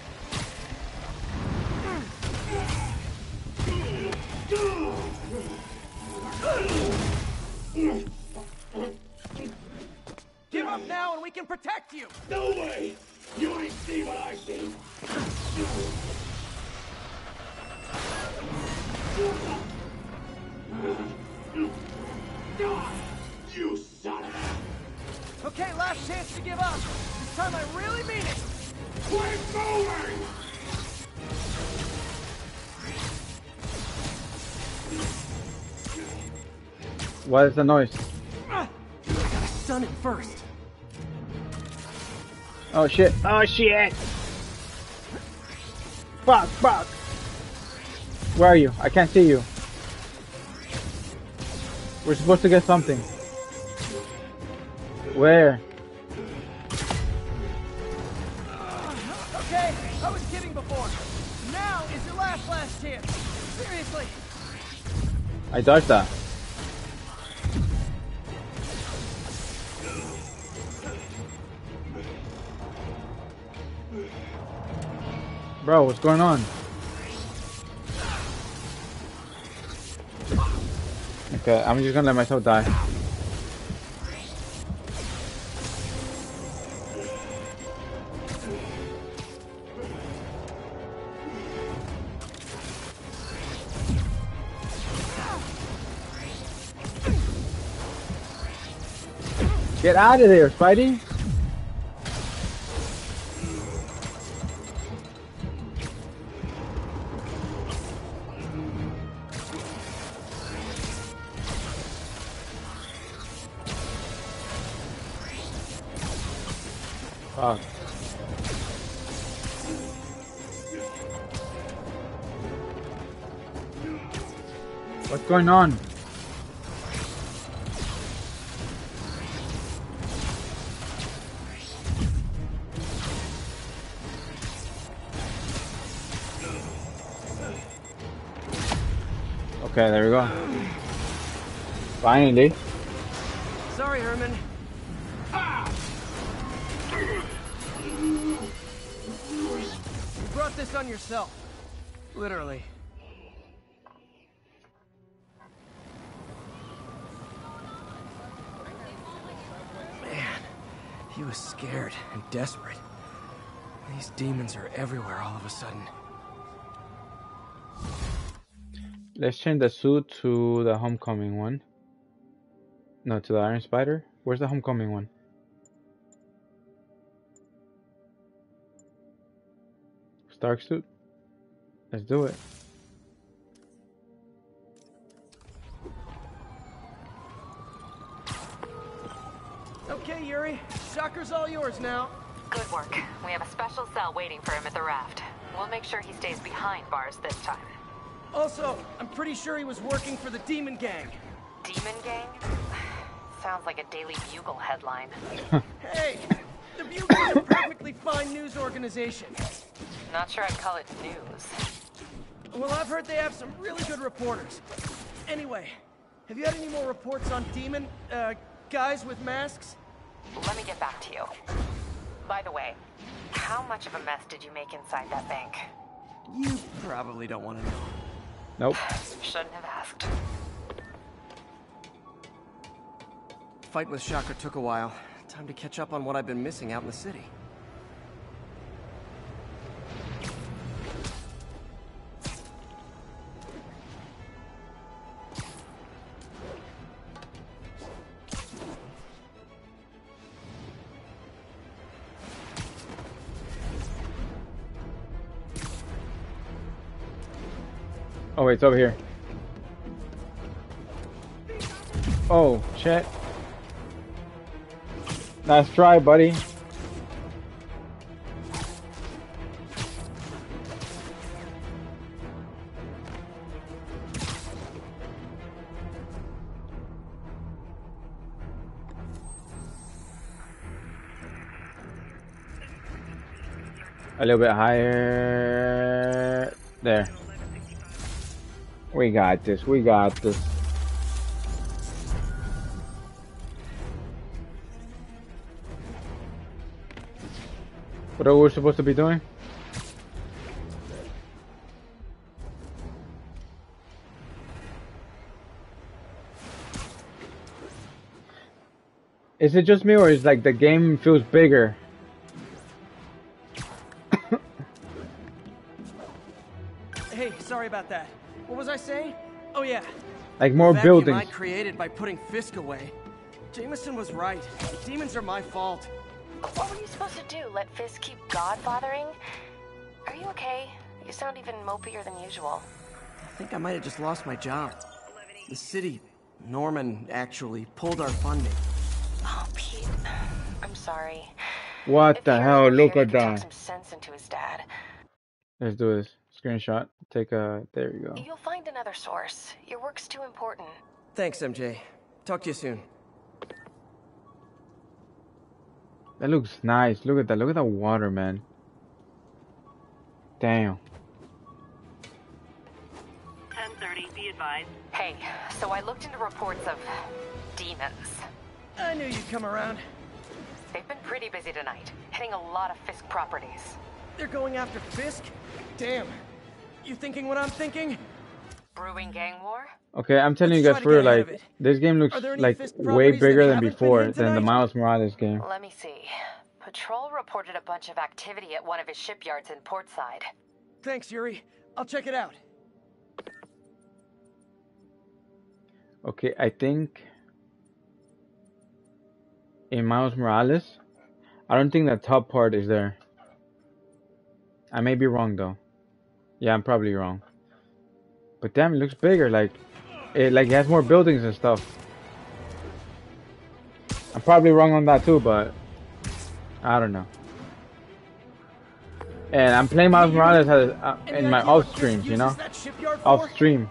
What is the noise? I gotta stun him first. Oh shit. Oh shit. Fuck, fuck. Where are you? I can't see you. We're supposed to get something. Where? Uh, okay, I was kidding before. Now is your last last chance. Seriously. I dodged that. Bro, what's going on? Okay, I'm just gonna let myself die. Get out of there, Spidey! Fuck. What's going on? Okay, there we go. Finally. Yourself. Literally. Man, he was scared and desperate. These demons are everywhere all of a sudden. Let's change the suit to the homecoming one. No, to the Iron Spider. Where's the homecoming one? Stark suit? Let's do it. Okay, Yuri. Shocker's all yours now. Good work. We have a special cell waiting for him at the raft. We'll make sure he stays behind bars this time. Also, I'm pretty sure he was working for the Demon Gang. Demon Gang? Sounds like a Daily Bugle headline. Hey, the Bugle is a perfectly fine news organization. Not sure I'd call it news. Well, I've heard they have some really good reporters. Anyway, have you had any more reports on demon, uh, guys with masks? Let me get back to you. By the way, how much of a mess did you make inside that bank? You probably don't want to know. Nope. Shouldn't have asked. Fight with Shocker took a while. Time to catch up on what I've been missing out in the city. It's over here. Oh, shit. Nice try, buddy. A little bit higher. There. We got this. We got this. What are we supposed to be doing? Is it just me or is like the game feels bigger? Hey, sorry about that. What was I saying? Oh yeah. Like more vacuum buildings. I created by putting Fisk away. Jameson was right. The demons are my fault. What were you supposed to do? Let Fisk keep godfathering? Are you okay? You sound even mopier than usual. I think I might have just lost my job. The city, Norman, actually pulled our funding. Oh, Pete. I'm sorry. What the hell? Look at that. some sense into his dad. Let's do this. Screenshot. Take a. There you go. You'll find another source. Your work's too important. Thanks, MJ. Talk to you soon. That looks nice. Look at that. Look at that water, man. Damn. 1030, be advised. Hey, so I looked into reports of demons. I knew you'd come around. They've been pretty busy tonight, hitting a lot of Fisk properties. They're going after Fisk? Damn. You thinking what I'm thinking? Brewing gang war? Okay, I'm telling Let's you guys to for real, get ahead of like this game looks Are there any like way bigger than before than the? Miles Morales game. Let me see. Patrol reported a bunch of activity at one of his shipyards in Portside. Thanks, Yuri. I'll check it out. Okay, I think in Miles Morales, I don't think the top part is there. I may be wrong though. Yeah, I'm probably wrong. But damn, it looks bigger. Like it, like it has more buildings and stuff. I'm probably wrong on that too, but I don't know. And I'm playing Miles Morales as, uh, in my off streams, you know, off stream.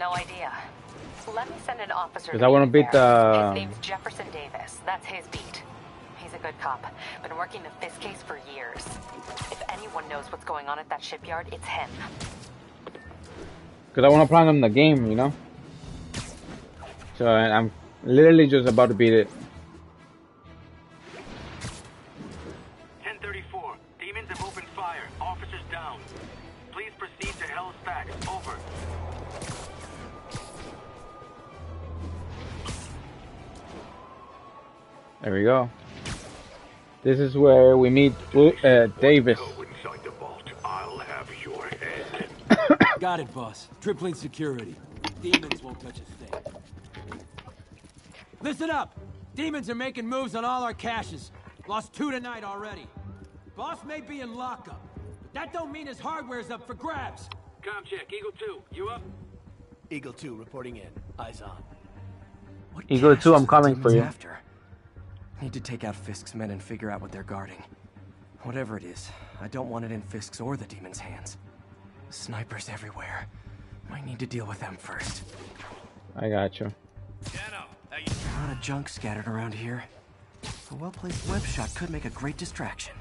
No idea. Let me send an officer. 'Cause to I wanna beat there. the- His name's Jefferson Davis. That's his beat. He's a good cop. Been working the Fisk case for years. If anyone knows what's going on at that shipyard, it's him. Because I want to plan on the game, you know? So I- I'm literally just about to beat it. 1034. Demons have opened fire. Officers down. Please proceed to Hell's Facts. Over. There we go. This is where we meet uh, Davis. Inside the vault, I'll have your head. Got it, boss. Tripling security. Demons won't touch a thing. Listen up! Demons are making moves on all our caches. Lost two tonight already. Boss may be in lockup, but that don't mean his hardware's up for grabs. Com check. Eagle 2, you up? Eagle 2 reporting in. Eyes on. Eagle 2, I'm coming for you. After. Need to take out Fisk's men and figure out what they're guarding. Whatever it is, I don't want it in Fisk's or the demons' hands. Snipers everywhere. Might need to deal with them first. I got you. A lot of junk scattered around here. A well-placed web shot could make a great distraction.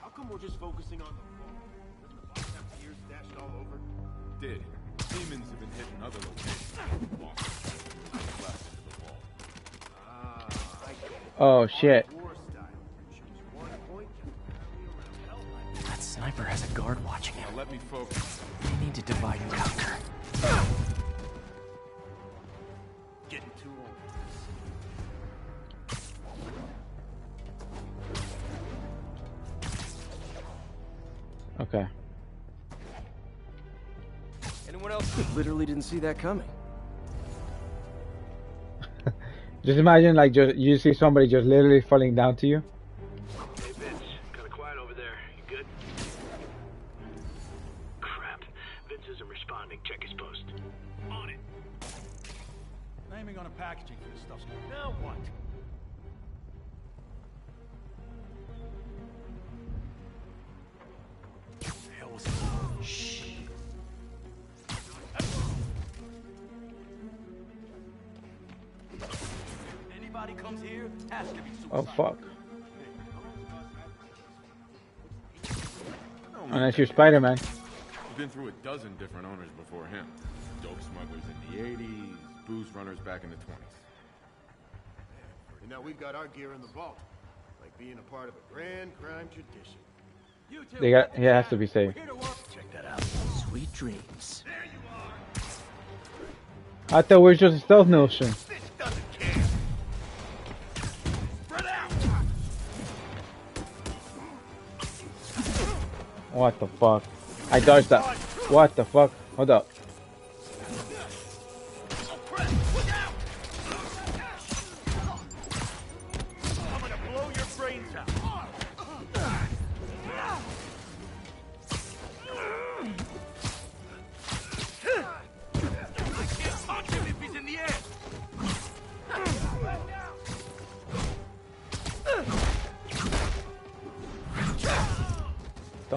How come we're just focusing on the phone? Doesn't the box have gear stashed all over? Did. Demons have been hitting other locations. Oh shit. War style. Choose one point That sniper has a guard watching him. Now let me focus. We need to divide and conquer. Getting too old. Okay. Anyone else? Literally didn't see that coming. Just imagine like just you see somebody just literally falling down to you. Oh fuck. Unless you're Spider-Man. We've been through a dozen different owners before him. Dope smugglers in the 80s, booze runners back in the 20s. And now we've got our gear in the vault. Like being a part of a grand crime tradition. They got he has to be safe. Check that out. Sweet dreams. I thought we were just a stealth notion. What the fuck? I dodged that. What the fuck? Hold up.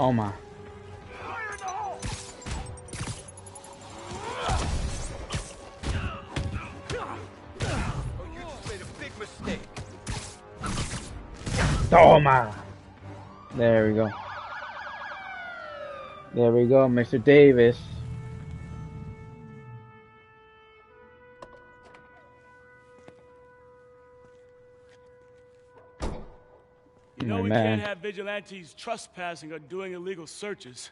Oh, my. Toma. There we go. There we go, Mr. Davis. Man. can't have vigilantes trespassing or doing illegal searches.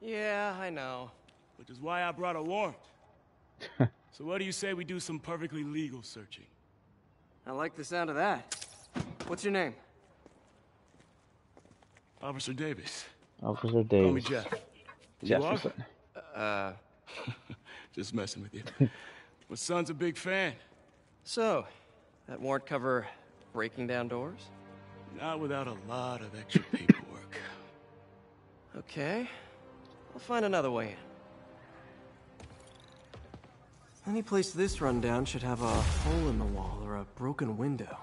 Yeah, I know. Which is why I brought a warrant. so what do you say we do some perfectly legal searching? I like the sound of that. What's your name? Officer Davis. Officer Davis. Call me Davis. Jeff. You are? Jefferson. Uh, Just messing with you. My son's a big fan. so, that warrant cover breaking down doors? Not without a lot of extra paperwork. Okay. I'll find another way in. Any place this rundown should have a hole in the wall or a broken window.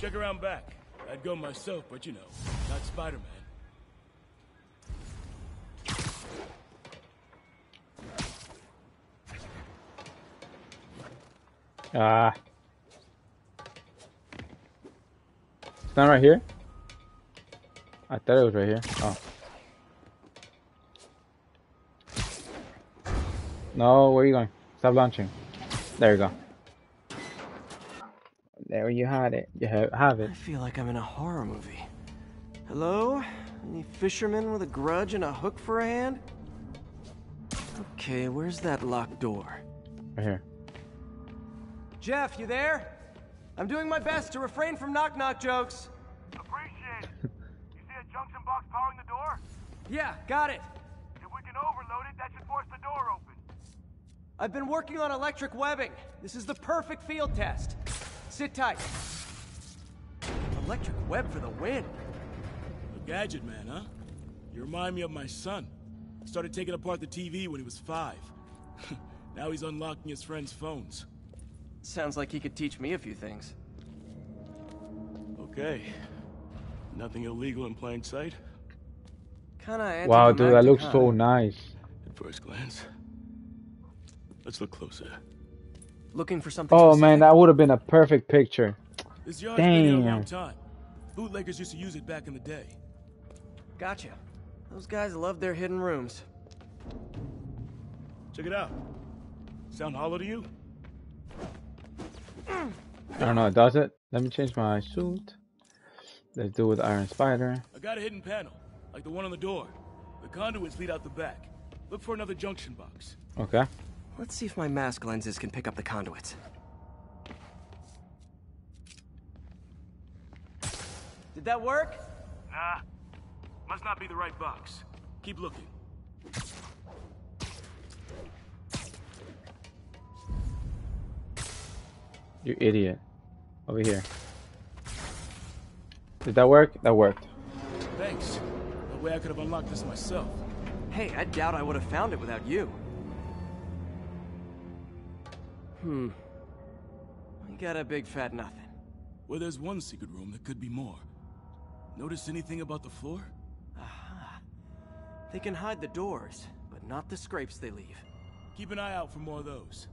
Check around back. I'd go myself, but you know, not Spider-Man. Ah. It's not right here? I thought it was right here. Oh. No, where are you going? Stop launching. There you go. There you had it. You have, have it. I feel like I'm in a horror movie. Hello? Any fisherman with a grudge and a hook for a hand? Okay, where's that locked door? Right here. Jeff, you there? I'm doing my best to refrain from knock knock jokes. Appreciate it. You see a junction box powering the door? Yeah, got it. If we can overload it, that should force the door open. I've been working on electric webbing. This is the perfect field test. Sit tight. Electric web for the win. A gadget man, huh? You remind me of my son. Started taking apart the TV when he was five. now he's unlocking his friends' phones. Sounds like he could teach me a few things. Okay. Nothing illegal in plain sight? Kinda Wow, dude, that looks so nice. At first glance. Let's look closer. Looking for something Oh man, that would have been a perfect picture. This yard's been here a long Damn. time. Bootleggers used to use it back in the day. Gotcha. Those guys love their hidden rooms. Check it out. Sound hollow to you? I don't know, does it? Let me change my suit. Let's do it with Iron Spider. I got a hidden panel, like the one on the door. The conduits lead out the back. Look for another junction box. Okay. Let's see if my mask lenses can pick up the conduits. Did that work? Nah. Must not be the right box. Keep looking. You idiot. Over here. Did that work? That worked. Thanks. No way I could have unlocked this myself. Hey, I doubt I would have found it without you. Hmm. We got a big fat nothing. Well, there's one secret room that could be more. Notice anything about the floor? Aha. They can hide the doors, but not the scrapes they leave. Keep an eye out for more of those.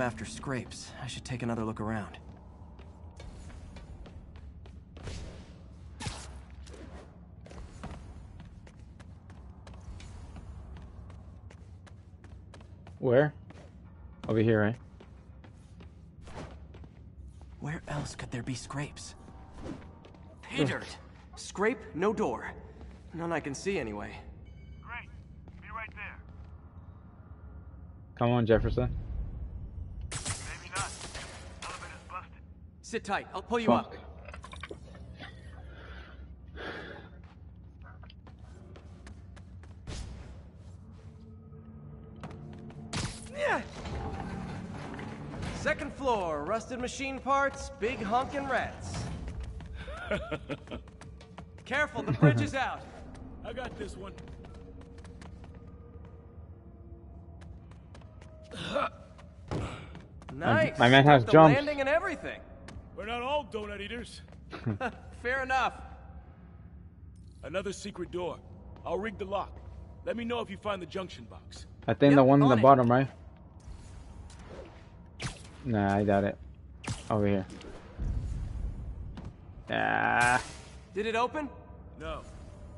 Now I know I'm after scrapes, I should take another look around. Where? Over here, right? Where else could there be scrapes? Pay dirt! Scrape, no door. None I can see anyway. Great. Be right there. Come on, Jefferson. Maybe not. Elevator's busted. Sit tight, I'll pull you Fuck. up. Second floor, rusted machine parts, big honkin' rats. Careful, the bridge is out. I got this one. Nice. my man has the jumps. landing and everything. We're not all donut eaters. Fair enough. Another secret door. I'll rig the lock. Let me know if you find the junction box. I think the one in the it. bottom, right? Nah, I got it. Over here. Ah, Did it open? No.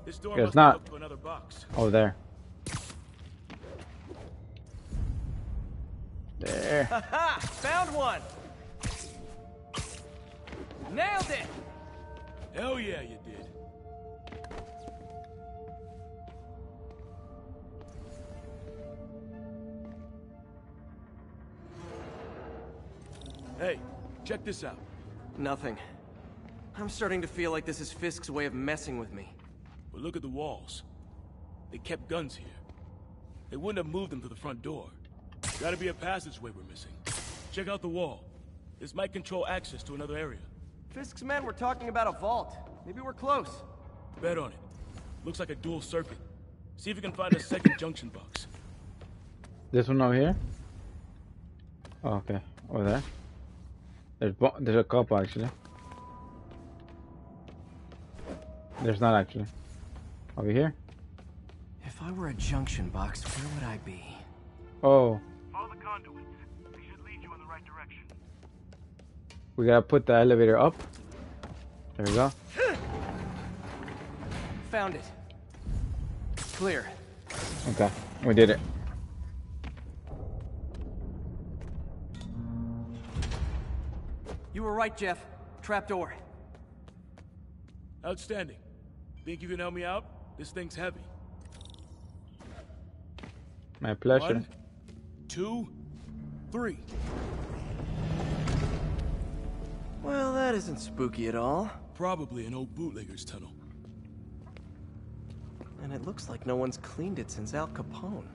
This door It's must not. be hooked to another box. over there. There. Haha! Found one! Nailed it! Hell yeah, you did. Hey, check this out. Nothing. I'm starting to feel like this is Fisk's way of messing with me. But look at the walls. They kept guns here. They wouldn't have moved them to the front door. Gotta be a passageway we're missing. Check out the wall. This might control access to another area. Fisk's men were talking about a vault. Maybe we're close. Bet on it. Looks like a dual circuit. See if you can find a second junction box. This one over here? Oh, okay. Over there. There's bo- there's a couple actually. There's not actually. Over here? If I were a junction box, where would I be? Oh, Follow the conduits. They should lead you in the right direction. We gotta put the elevator up. There we go. Found it. Clear. Okay, we did it. You were right, Jeff. Trapdoor. Outstanding. Think you can help me out? This thing's heavy. My pleasure. One, two, three. Well, that isn't spooky at all. Probably an old bootlegger's tunnel. And it looks like no one's cleaned it since Al Capone.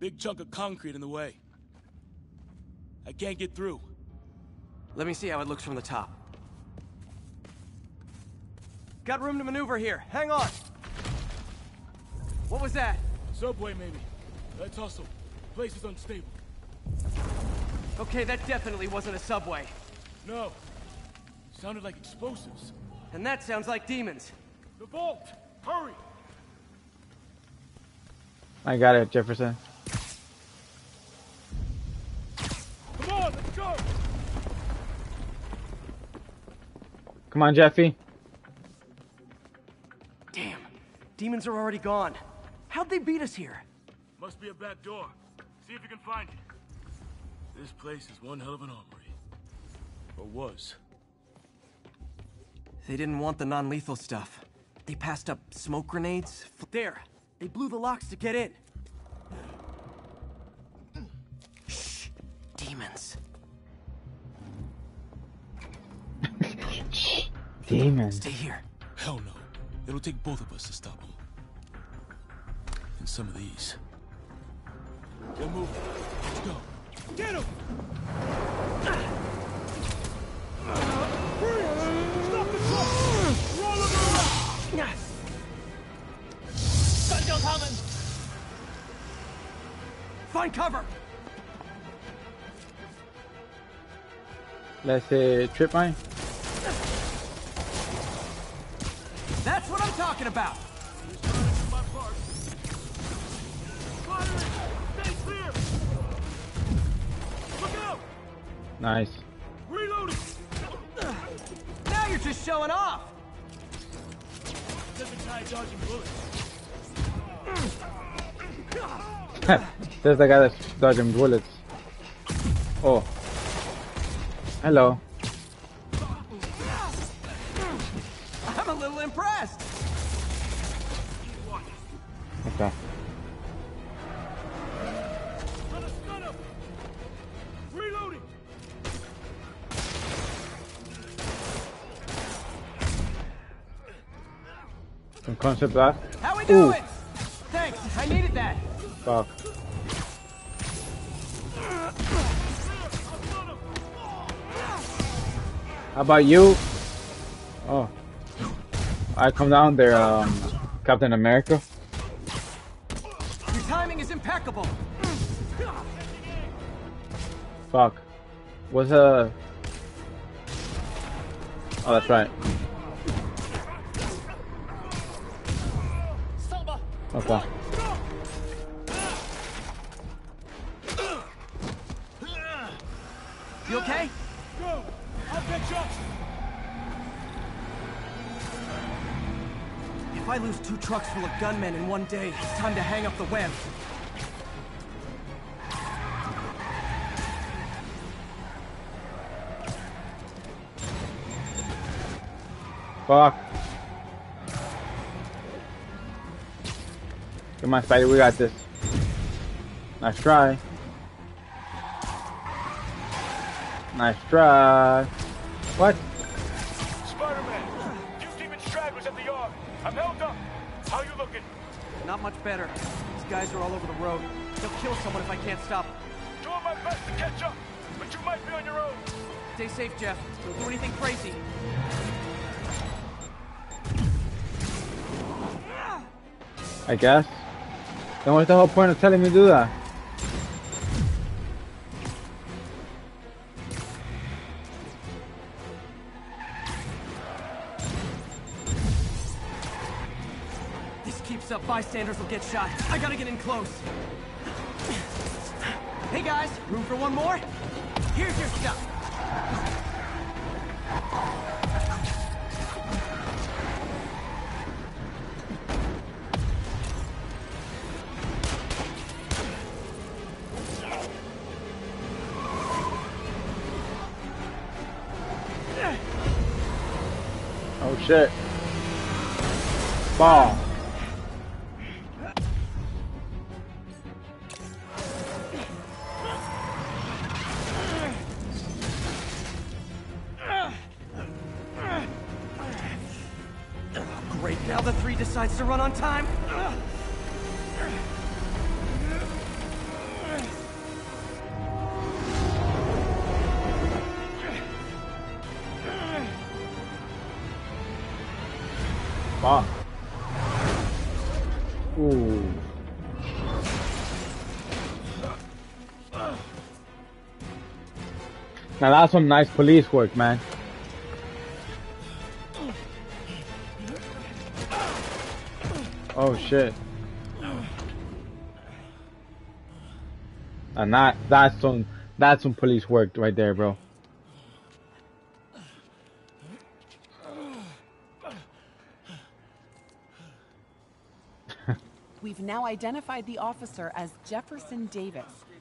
Big chunk of concrete in the way. I can't get through. Let me see how it looks from the top. Got room to maneuver here. Hang on. What was that? Subway, maybe. Let's hustle. Place is unstable. Okay, that definitely wasn't a subway. No. Sounded like explosives. And that sounds like demons. The vault! Hurry! I got it, Jefferson. Come on, let's go! Come on, Jeffy. Damn. Demons are already gone. How'd they beat us here? Must be a back door. See if you can find it. This place is one hell of an armory. Or was. They didn't want the non-lethal stuff. They passed up smoke grenades. F- There. They blew the locks to get in. Shh. Demons. Demon. Stay here. Hell no. It'll take both of us to stop them. And some of these. Get moving. Let's go. Get him! Stop the truck! Roll him around! Gun coming! Find cover! Let's say trip mine. That's what I'm talking about! Nice. Reloading! Now you're just showing off! Doesn't try dodging bullets. There's the guy that's dodging bullets. Oh. Hello. Concept blast. How we Ooh. doing? Thanks, I needed that. Fuck. How about you? Oh. I come down there, um, Captain America. Your timing is impeccable. Fuck. Was uh Oh, that's right. Okay. You okay? Go! I'll catch up! If I lose two trucks full of gunmen in one day, it's time to hang up the web. Fuck. Come on, Spidey, we got this. Nice try. Nice try. What? Spider-Man! Few demon stragglers at the yard. I'm held up. How you looking? Not much better. These guys are all over the road. They'll kill someone if I can't stop them. Doing my best to catch up, but you might be on your own. Stay safe, Jeff. Don't do anything crazy. I guess. Then what's the whole point of telling me to do that? This keeps up, bystanders will get shot. I gotta get in close. Hey guys, room for one more? Here's your stuff. Shit. Ball. Great, now the three decides to run on time. Now that's some nice police work, man. Oh shit. And that that's some that's some police work right there, bro. We've now identified the officer as Jefferson Davis.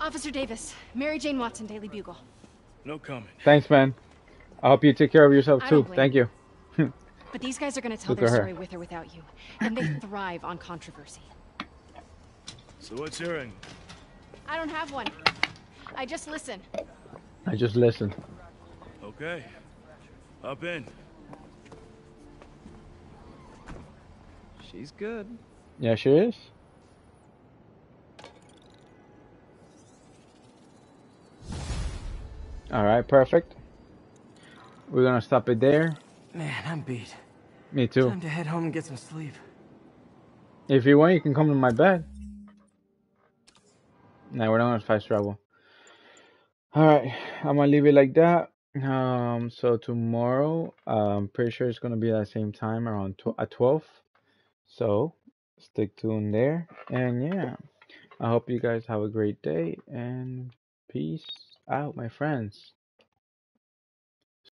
Officer Davis, Mary Jane Watson, Daily Bugle. No comment. Thanks, man. I hope you take care of yourself too. don't Thank you. But these guys are gonna tell Look their her. story with or without you. And they thrive on controversy. So what's your I don't have one. I just listen. I just listen. Okay. Up in. She's good. Yeah, she is. All right, perfect. We're gonna stop it there. Man, I'm beat. Me too. Time to head home and get some sleep. If you want, you can come to my bed. No, we're not gonna fast travel. All right, I'm gonna leave it like that. Um, so tomorrow, I'm pretty sure it's gonna be at the same time around tw- at twelve. So stick tuned there, and yeah, I hope you guys have a great day and peace out, my friends.